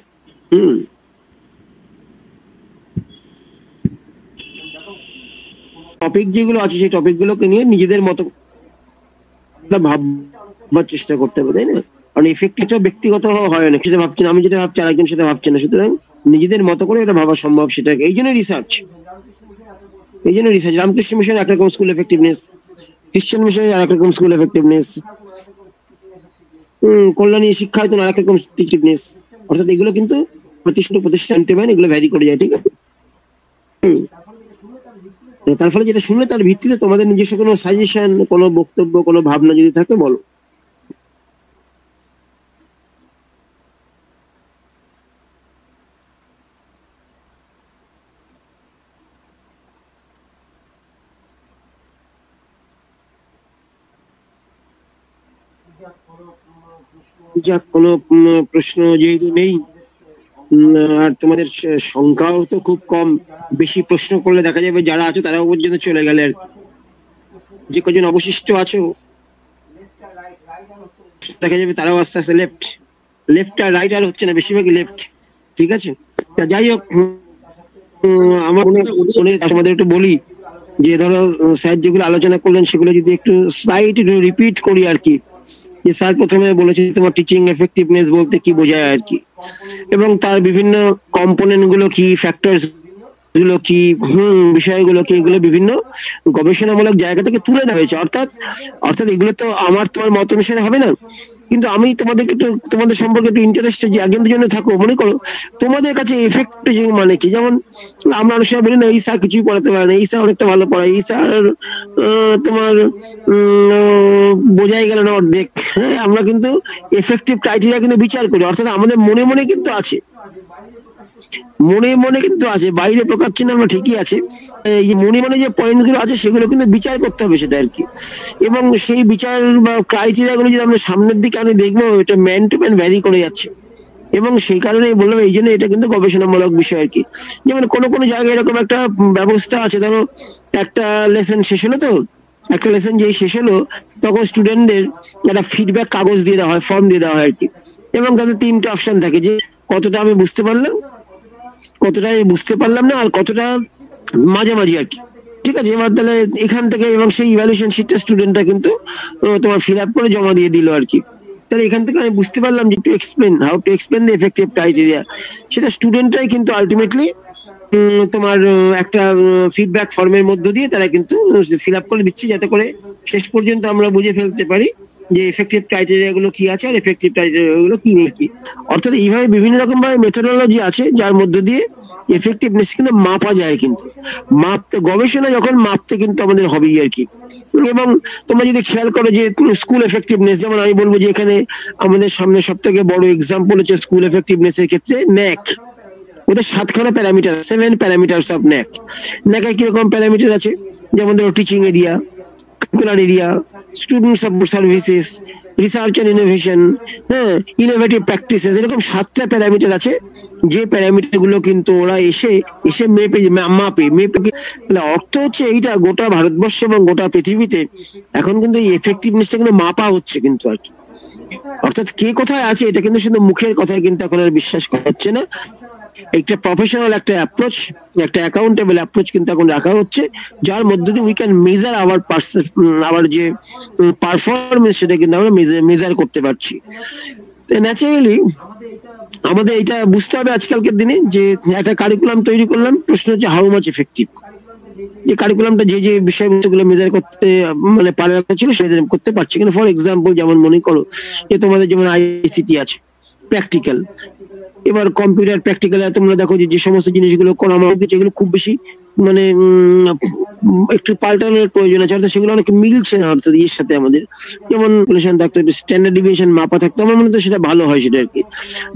হুম। টপিক যেগুলো আছে, সেই টপিক গুলোকে নিয়ে নিজেদের মতো ভাববার চেষ্টা করতে হবে, তাই না? কারণ এফেক্টটা ব্যক্তিগত হয় অনেক সেটা ভাবছি আমি যেটা ভাবছি, আরেকজন সেটা ভাবছে না। সুতরাং নিজেদের মতো করে এটা ভাবা সম্ভব সেটাকে। এই জন্য রিসার্চ এই জন্য রিসার্চ রামকৃষ্ণ মিশন একরকম স্কুল এফেক্টিভনেস খ্রিস্টান মিশনের আর একরকম স্কুল এফেক্টিভনেস হম কল্যাণী শিক্ষায়তন আর একরকম এফেক্টিভনেস অর্থাৎ এগুলো কিন্তু প্রতিষ্ঠান প্রতিষ্ঠান টেবেন এগুলো ভ্যারি করে যায়, ঠিক আছে। তো তার ফলে যেটা শুনলে তার ভিত্তিতে তোমাদের নিজস্ব কোনো সাজেশন কোনো বক্তব্য, কোনো ভাবনা যদি থাকে, বলো। যাক কোনো প্রশ্ন যেহেতু নেই আর তোমাদের সংখ্যাও তো খুব কম। বেশি প্রশ্ন করলে দেখা যাবে যারা আছো তারাও পর্যন্ত চলে গেলে যে কজন অবশিষ্ট আছো, দেখা যাবে তারাও আস্তে আস্তে লেফট লেফট আর রাইট আর হচ্ছে না, বেশিরভাগই লেফট ঠিক আছে? যাই হোক আমার মনে তোমাদের একটু বলি, যে ধরো স্যার যেগুলো আলোচনা করলেন সেগুলো যদি একটু স্লাইড রিপিট করি আর কি। যে স্যার প্রথমে বলেছে তোমার টিচিং এফেক্টিভনেস বলতে কি বোঝায় আর কি। এবং তার বিভিন্ন কম্পোনেন্টগুলো কি ফ্যাক্টরস গুলো কি, হম, বিষয়গুলো কি, এগুলো বিভিন্ন গবেষণামূলক জায়গা থেকে তুলে দেওয়া হয়েছে। অর্থাৎ অর্থাৎ এগুলো তো আমার তোমার মত অনুসারে হবে না। কিন্তু আমি তোমাদেরকে একটু, তোমাদের সম্পর্কে একটু ইন্টারেস্ট যে আগের জন্য থাকো, মনে করো, তোমাদের কাছে এফেক্ট যে মানে কি? যেমন, আমরা অনেক সময় বলি না, এই স্যার কিছুই পড়াতে পারে না, এই স্যার অনেকটা ভালো পড়ায়, এই স্যার তোমার বোঝাই গেল না অর্ধেক। হ্যাঁ আমরা কিন্তু এফেক্টিভ ক্রাইটেরিয়া কিন্তু বিচার করি। অর্থাৎ আমাদের মনে মনে কিন্তু আছে। মনে মনে কিন্তু আছে, বাইরে প্রকাশ না আমরা ঠিকই আছে। যে মনে মনে যে পয়েন্টগুলো আছে, সেগুলো কিন্তু বিচার করতে হবে সেটা আর কি এবং সেই বিচার বা ক্রাইটেরিয়া গুলো যদি আমরা সামনের দিকে আমি দেখব এটা ম্যান টু ম্যান ভ্যারি করে যাচ্ছে। এবং সেই কারণেই বললাম এই জন্য এটা কিন্তু গবেষণামূলক বিষয় আর কি যেমন কোনো কোনো জায়গায় এরকম একটা ব্যবস্থা আছে, ধরো একটা লেসন শেষ হলো তো, একটা লেসন যেই শেষ হলো, তখন স্টুডেন্টদের একটা ফিডব্যাক কাগজ দিয়ে দেওয়া হয় ফর্ম দিয়ে দেওয়া হয় আর কি এবং তাদের তিনটে অপশন থাকে যে, কতটা আমি বুঝতে পারলাম কতটা আমি বুঝতে পারলাম না আর কতটা মাঝামাঝি আর কি। ঠিক আছে, এবার তাহলে এখান থেকে এবং সেই ইভ্যালুয়েশন শিটটা স্টুডেন্টরা কিন্তু তোমার ফিল আপ করে জমা দিয়ে দিল আর কি। তাহলে এখান থেকে আমি বুঝতে পারলাম যে to explain how to explain the effective criteria সেটা স্টুডেন্টরাই কিন্তু আলটিমেটলি তোমার একটা ফিডব্যাক ফর্মের মধ্য দিয়ে তারা কিন্তু ফিল আপ করে দিচ্ছে যাতে করে শেষ পর্যন্ত আমরা বুঝে ফেলতে পারি যে এফেক্টিভ ক্রাইটেরিয়া গুলো কি আছে আর এফেক্টিভ ক্রাইটেরিয়া গুলো কি নেই কি। অর্থাৎ এইভাবে বিভিন্ন রকম ভাবে মেথোডোলজি আছে যার মধ্য দিয়ে এফেক্টিভনেস কিন্তু মাপা যায় কিন্তু। মাপতে, গবেষণা যখন মাপতে কিন্তু আমাদের হবেই আর কি। এবং তোমরা যদি খেয়াল করো যে স্কুল এফেক্টিভনেস যেমন আমি বলব যে এখানে আমাদের সামনে সব থেকে বড় এক্সাম্পল হচ্ছে স্কুল এফেক্টিভনেস এর ক্ষেত্রে ন্যাক ওদের সাতখানা parameter seven parameters of NAAC ন্যাকের কীরকম প্যারামিটার আছে? যেমন ধরো teaching area curricular area student support services research and innovation হ্যাঁ ইনোভেটিভ প্র্যাকটিসেস এরকম সাতটা প্যারামিটার আছে। যে প্যারামিটারগুলো কিন্তু ওরা এসে এসে মেপে, মাপে, মেপে তাহলে অর্থ হচ্ছে এইটা গোটা ভারতবর্ষ এবং গোটা পৃথিবীতে। এখন কিন্তু এই এফেক্টিভনেসটা কিন্তু মাপা হচ্ছে কিন্তু আর কি। অর্থাৎ কে কোথায় আছে, এটা কিন্তু শুধু মুখের কথায় কিন্তু এখন আর বিশ্বাস করা হচ্ছে না। একটা প্রফেশনাল একটা অ্যাপ্রোচ একটা অ্যাকাউন্টেবল অ্যাপ্রোচ কিন্তু এখন রাখা হচ্ছে, যার মধ্যে দিয়ে we can measure our our যে পারফরমেন্স সেটা কিন্তু আমরা মেজার করতে পারছি। ন্যাচারালি আমাদের এটা বুঝতে হবে আজকালকার দিনে যে একটা কারিকুলাম তৈরি করলাম, প্রশ্ন হচ্ছে হাউ মাচ এফেক্টিভ যে কারিকুলামটা যে যে বিষয়বস্তুগুলো মেজার করতে মানে পারার কথা ছিল সেটা করতে পারছে। কিন্তু ফর এক্সাম্পল যেমন মনে করো যে তোমাদের যেমন আইসিটি আছে প্র্যাকটিক্যাল এবার কম্পিউটার প্র্যাকটিক্যাল তোমরা দেখো যে সমস্ত জিনিসগুলো করা আমাদের যেগুলো খুব বেশি মানে একটু পাল্টানোর প্রয়োজন আছে, অর্থাৎ সেগুলো অনেক মিলছে না, অর্থাৎ ইয়ের সাথে আমাদের। যেমন পলিউশন থাকতো একটু স্ট্যান্ডার্ড ডিভিয়েশন মাপা থাকতো, আমার মনে হয় সেটা ভালো হয় সেটা আর কি।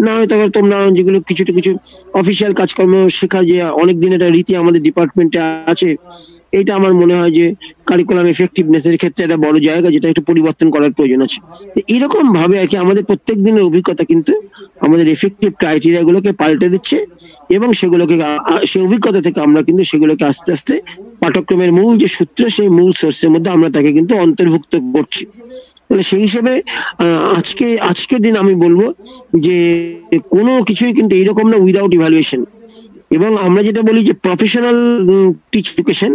না হয়তো আবার তোমরা যেগুলো কিছুটা কিছু অফিসিয়াল কাজকর্ম শেখার যে অনেক দিন একটা রীতি আমাদের ডিপার্টমেন্টে আছে, এইটা আমার মনে হয় যে কারিকুলাম এফেক্টিভনেস এর ক্ষেত্রে একটা বড় জায়গা, যেটা একটু পরিবর্তন করার প্রয়োজন আছে। এরকম ভাবে আর কি আমাদের প্রত্যেক দিনের অভিজ্ঞতা কিন্তু আমাদের এফেক্টিভ ক্রাইটেরিয়া গুলোকে পাল্টে দিচ্ছে এবং সেগুলোকে সেই অভিজ্ঞতা থেকে আমরা কিন্তু সেগুলোকে আস্তে আস্তে পাঠ্যক্রমের মূল যে সূত্র, সেই মূল সোর্সের মধ্যে আমরা তাকে কিন্তু অন্তর্ভুক্ত করছি। তাহলে সেই হিসেবে আজকে, আজকের দিন আমি বলব যে কোনো কিছুই কিন্তু এইরকম না উইদাউট ইভ্যালুয়েশন এবং আমরা যেটা বলি যে প্রফেশনাল টিচ এডুকেশন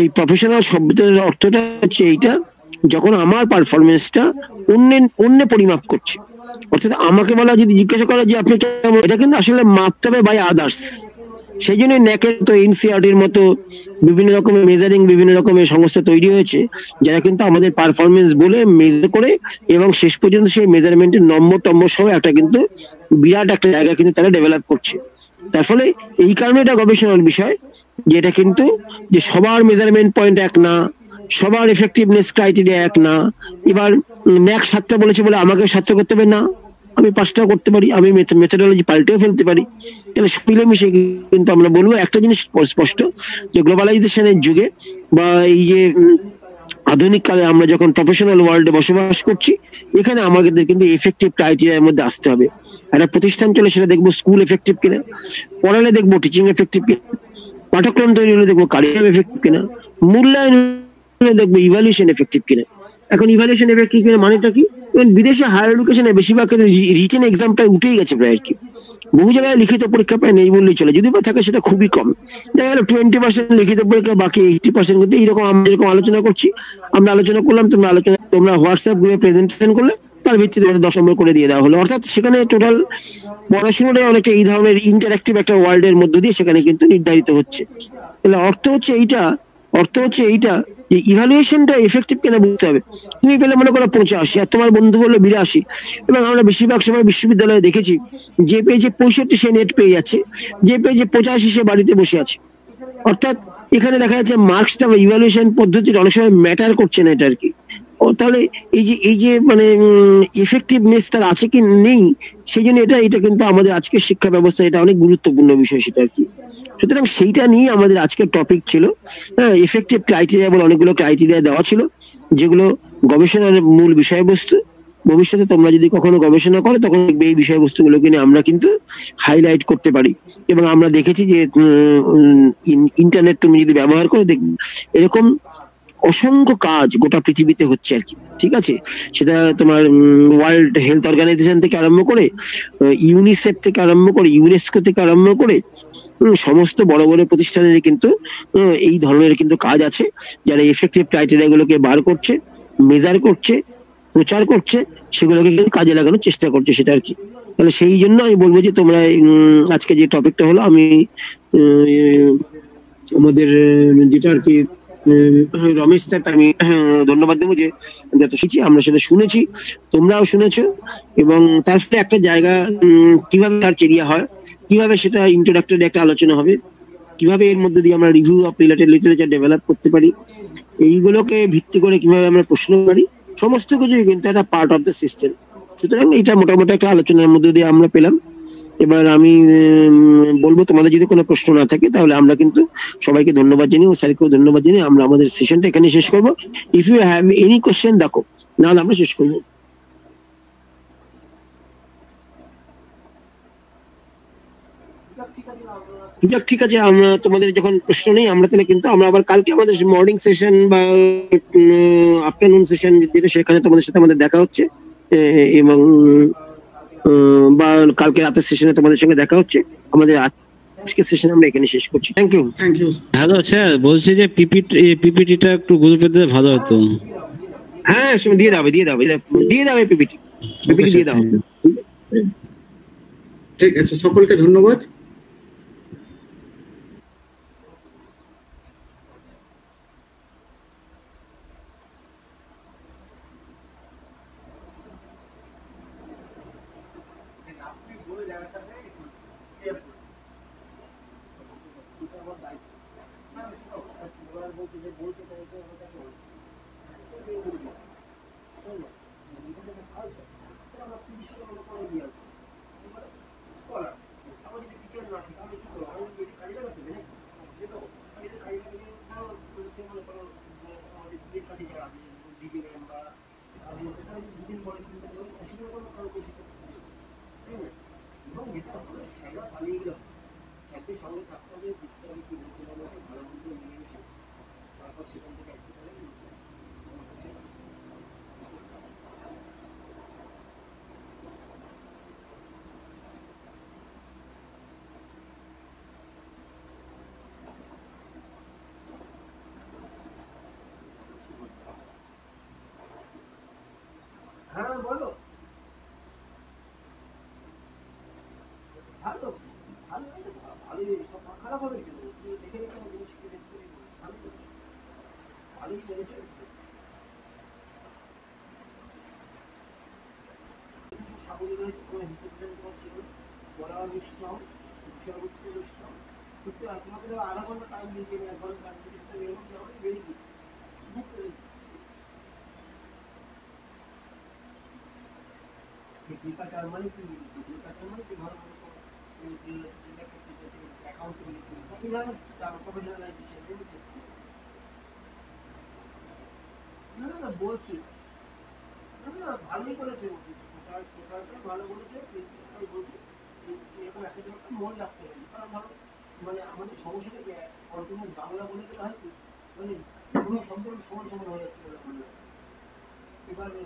এই প্রফেশনাল শব্দের অর্থটা হচ্ছে এইটা, যখন আমার পারফরমেন্সটা অন্যের অন্য পরিমাপ করছে। অর্থাৎ আমাকে বলা, যদি জিজ্ঞাসা করা যে আপনি এটা কিন্তু আসলে মাপতে হবে বাই আদার্স সেই জন্য ন্যাকের তো এনসিআরটির মতো বিভিন্ন রকমের মেজারিং বিভিন্ন রকমের সংস্থা তৈরি হয়েছে, যারা কিন্তু আমাদের পারফরমেন্স বলে মেজার করে এবং শেষ পর্যন্ত সেই মেজারমেন্টের নম্বর টম্বর সহ একটা কিন্তু বিরাট একটা জায়গা কিন্তু তারা ডেভেলপ করছে। তার ফলে এই কারণে এটা গবেষণার বিষয়, যে এটা কিন্তু যে সবার মেজারমেন্ট পয়েন্ট এক না, সবার এফেক্টিভনেস ক্রাইটেরিয়া এক না, এবার ন্যাক সাতটা বলেছে বলে আমাকে সাতটা করতে হবে না আমি পাঁচটা করতে পারি, আমি মেথোডোলজি পাল্টেও ফেলতে পারি। তাহলে মিলেমিশে কিন্তু আমরা বলব একটা জিনিস স্পষ্ট, যে গ্লোবালাইজেশনের যুগে বা এই যে আধুনিক কালে আমরা যখন প্রফেশনাল ওয়ার্ল্ডে বসবাস করছি, এখানে আমাদের কিন্তু এফেক্টিভ ক্রাইটেরিয়ার মধ্যে আসতে হবে। একটা প্রতিষ্ঠান চলে সেটা দেখব স্কুল এফেক্টিভ কিনা, পড়ালে দেখব টিচিং এফেক্টিভ কিনা, পাঠ্যক্রম তৈরি হলে দেখব কারিকুলাম এফেক্টিভ কিনা, মূল্যায়ন দেখব ইভ্যালুয়েশন এফেক্টিভ কিনা। এখন ইভ্যালুয়েশন এফেক্টিভ মানেটা কি? বিদেশে হায়ার এডুকেশনে বেশিরভাগ ক্ষেত্রে রিটেন এক্সামটা উঠেই গেছে প্রায় আর কি। বহু জায়গায় লিখিত পরীক্ষা প্রায় নেই বললেই চলে। যদি বা থাকে সেটা খুবই কম। দেখা গেল টোয়েন্টি পার্সেন্ট লিখিত পরীক্ষা, বাকি এইটি পার্সেন্ট কিন্তু এইরকম আমরা যেরকম আলোচনা করছি, আমরা আলোচনা করলাম, তোমরা আলোচনা, তোমরা হোয়াটসঅ্যাপ গ্রুপে প্রেজেন্টেশন করলে, তার ভিত্তিতে দশ নম্বর করে দিয়ে দেওয়া হলো। অর্থাৎ সেখানে টোটাল পড়াশোনাটাই অনেকটা এই ধরনের ইন্টারাক্টিভ একটা ওয়ার্ল্ডের মধ্য দিয়ে সেখানে কিন্তু নির্ধারিত হচ্ছে। তাহলে অর্থ হচ্ছে এইটা, অর্থ হচ্ছে এইটা যে ইভালুয়েশনটা এফেক্টিভ কেন বুঝতে হবে। তুমি পেলে মনে করো পঁচাশি, আর তোমার বন্ধু বলল বিরাশি। এবং আমরা বেশিরভাগ সময় বিশ্ববিদ্যালয়ে দেখেছি, যে পেয়েছে পঁয়ষট্টি সে নেট পেয়ে যাচ্ছে, যে পেয়েছে পঁচাশি সে বাড়িতে বসে আছে। অর্থাৎ এখানে দেখা যাচ্ছে মার্কসটা বা ইভালুয়েশন পদ্ধতিটা অনেক সময় ম্যাটার করছে না এটা আর কি। ও তাহলে এই যে এই যে মানে ইফেক্টিভনেস তার আছে কি নেই, সেই জন্য এটা এটা কিন্তু আমাদের আজকের শিক্ষা ব্যবস্থা এটা অনেক গুরুত্বপূর্ণ বিষয় সেটা আর কি। সুতরাং সেইটা নিয়ে আমাদের আজকের টপিক ছিল। হ্যাঁ ইফেক্টিভ ক্রাইটেরিয়া বলে অনেকগুলো ক্রাইটেরিয়া দেওয়া ছিল, যেগুলো গবেষণার মূল বিষয়বস্তু। ভবিষ্যতে তোমরা যদি কখনো গবেষণা করো, তখন এই বিষয়বস্তুগুলোকে নিয়ে আমরা কিন্তু হাইলাইট করতে পারি। এবং আমরা দেখেছি যে ইন্টারনেট তুমি যদি ব্যবহার করে দেখবে, এরকম অসংখ্য কাজ গোটা পৃথিবীতে হচ্ছে আর কি, ঠিক আছে? সেটা তোমার ওয়ার্ল্ড হেলথ অর্গানাইজেশন থেকে আরম্ভ করে ইউনিসেফ থেকে আরম্ভ করে ইউনেস্কো থেকে আরম্ভ করে সমস্ত বড় বড় প্রতিষ্ঠানের কিন্তু এই ধরনের কিন্তু কাজ আছে, যারা এফেক্টিভ ক্রাইটেরিয়া গুলোকে বার করছে মেজার করছে, প্রচার করছে, সেগুলোকে কিন্তু কাজে লাগানোর চেষ্টা করছে সেটা আর কি। তাহলে সেই জন্য আমি বলব যে তোমরা আজকে যে টপিকটা হলো, আমি আমাদের যেটা আর কি রমেশ স্যার, আমি ধন্যবাদ দেবো যে যত শিখছি আমরা সেটা শুনেছি, তোমরাও শুনেছো, এবং তার সাথে একটা জায়গা কীভাবে তার কেরিয়া হয়, কীভাবে সেটা ইন্ট্রোডাক্টরি একটা আলোচনা হবে, কীভাবে এর মধ্যে দিয়ে আমরা review of related literature develop করতে পারি, এইগুলোকে ভিত্তি করে কীভাবে আমরা প্রশ্ন পারি সমস্ত কিছুই কিন্তু একটা পার্ট অফ দ্য সিস্টেম সুতরাং এটা মোটামুটি একটা আলোচনার মধ্যে দিয়ে আমরা পেলাম। এবার আমি বলব তোমাদের যদি কোনো প্রশ্ন না থাকে, তাহলে আমরা কিন্তু সবাইকে ধন্যবাদ জানিয়ে ও স্যারকেও ধন্যবাদ জানিয়ে আমরা আমাদের সেশনটা এখানে শেষ করব। If you have any question রাখো নাহলে আমরা শেষ করব। যাক, ঠিক আছে, আমরা তোমাদের যখন প্রশ্ন নেই, আমরা তাহলে কিন্তু, আমরা আবার কালকে আমাদের মর্নিং সেশন বা আফটারনুন সেশন যেটা সেখানে তোমাদের সাথে আমাদের দেখা হচ্ছে এবং বা কালকে রাতের সেশনে তোমাদের সঙ্গে দেখা হচ্ছে। আমাদের আজকে সেশন আমরা এখানে শেষ করছি। Thank you thank you hello sir বলছি যে পিপিটি পিপিটিটা একটু গ্রুপে দিলে ভালো হতো। হ্যাঁ শুনে দিয়ে দাও দিয়ে দাও দিয়ে দাও পিপিটি পিপিটি দিয়ে দাও। ঠিক আছে সকলকে ধন্যবাদ। হ্যাঁ বলো। ভালো নিশ্চয় কিন্তু আধা ঘণ্টা টাইম দিয়েছি এক ঘণ্টা বেরিয়ে টেকনিক্যাল মানে কি টেকনিক্যাল মানে কি ধরো অ্যাকাউন্টেবিলিটি এই ধরনের প্রফেশনালাইজেশন বুঝেছি না বলছি ভালোই করেছে ভালো মনে রাখতে হবে কারণ ধরো মানে আমাদের সমস্যাটা যে কন্টিনিউ বাংলা বলে গেলে হয় কি মানে পুরো সম্পূর্ণ সমান সমান হয়ে যাচ্ছে মানে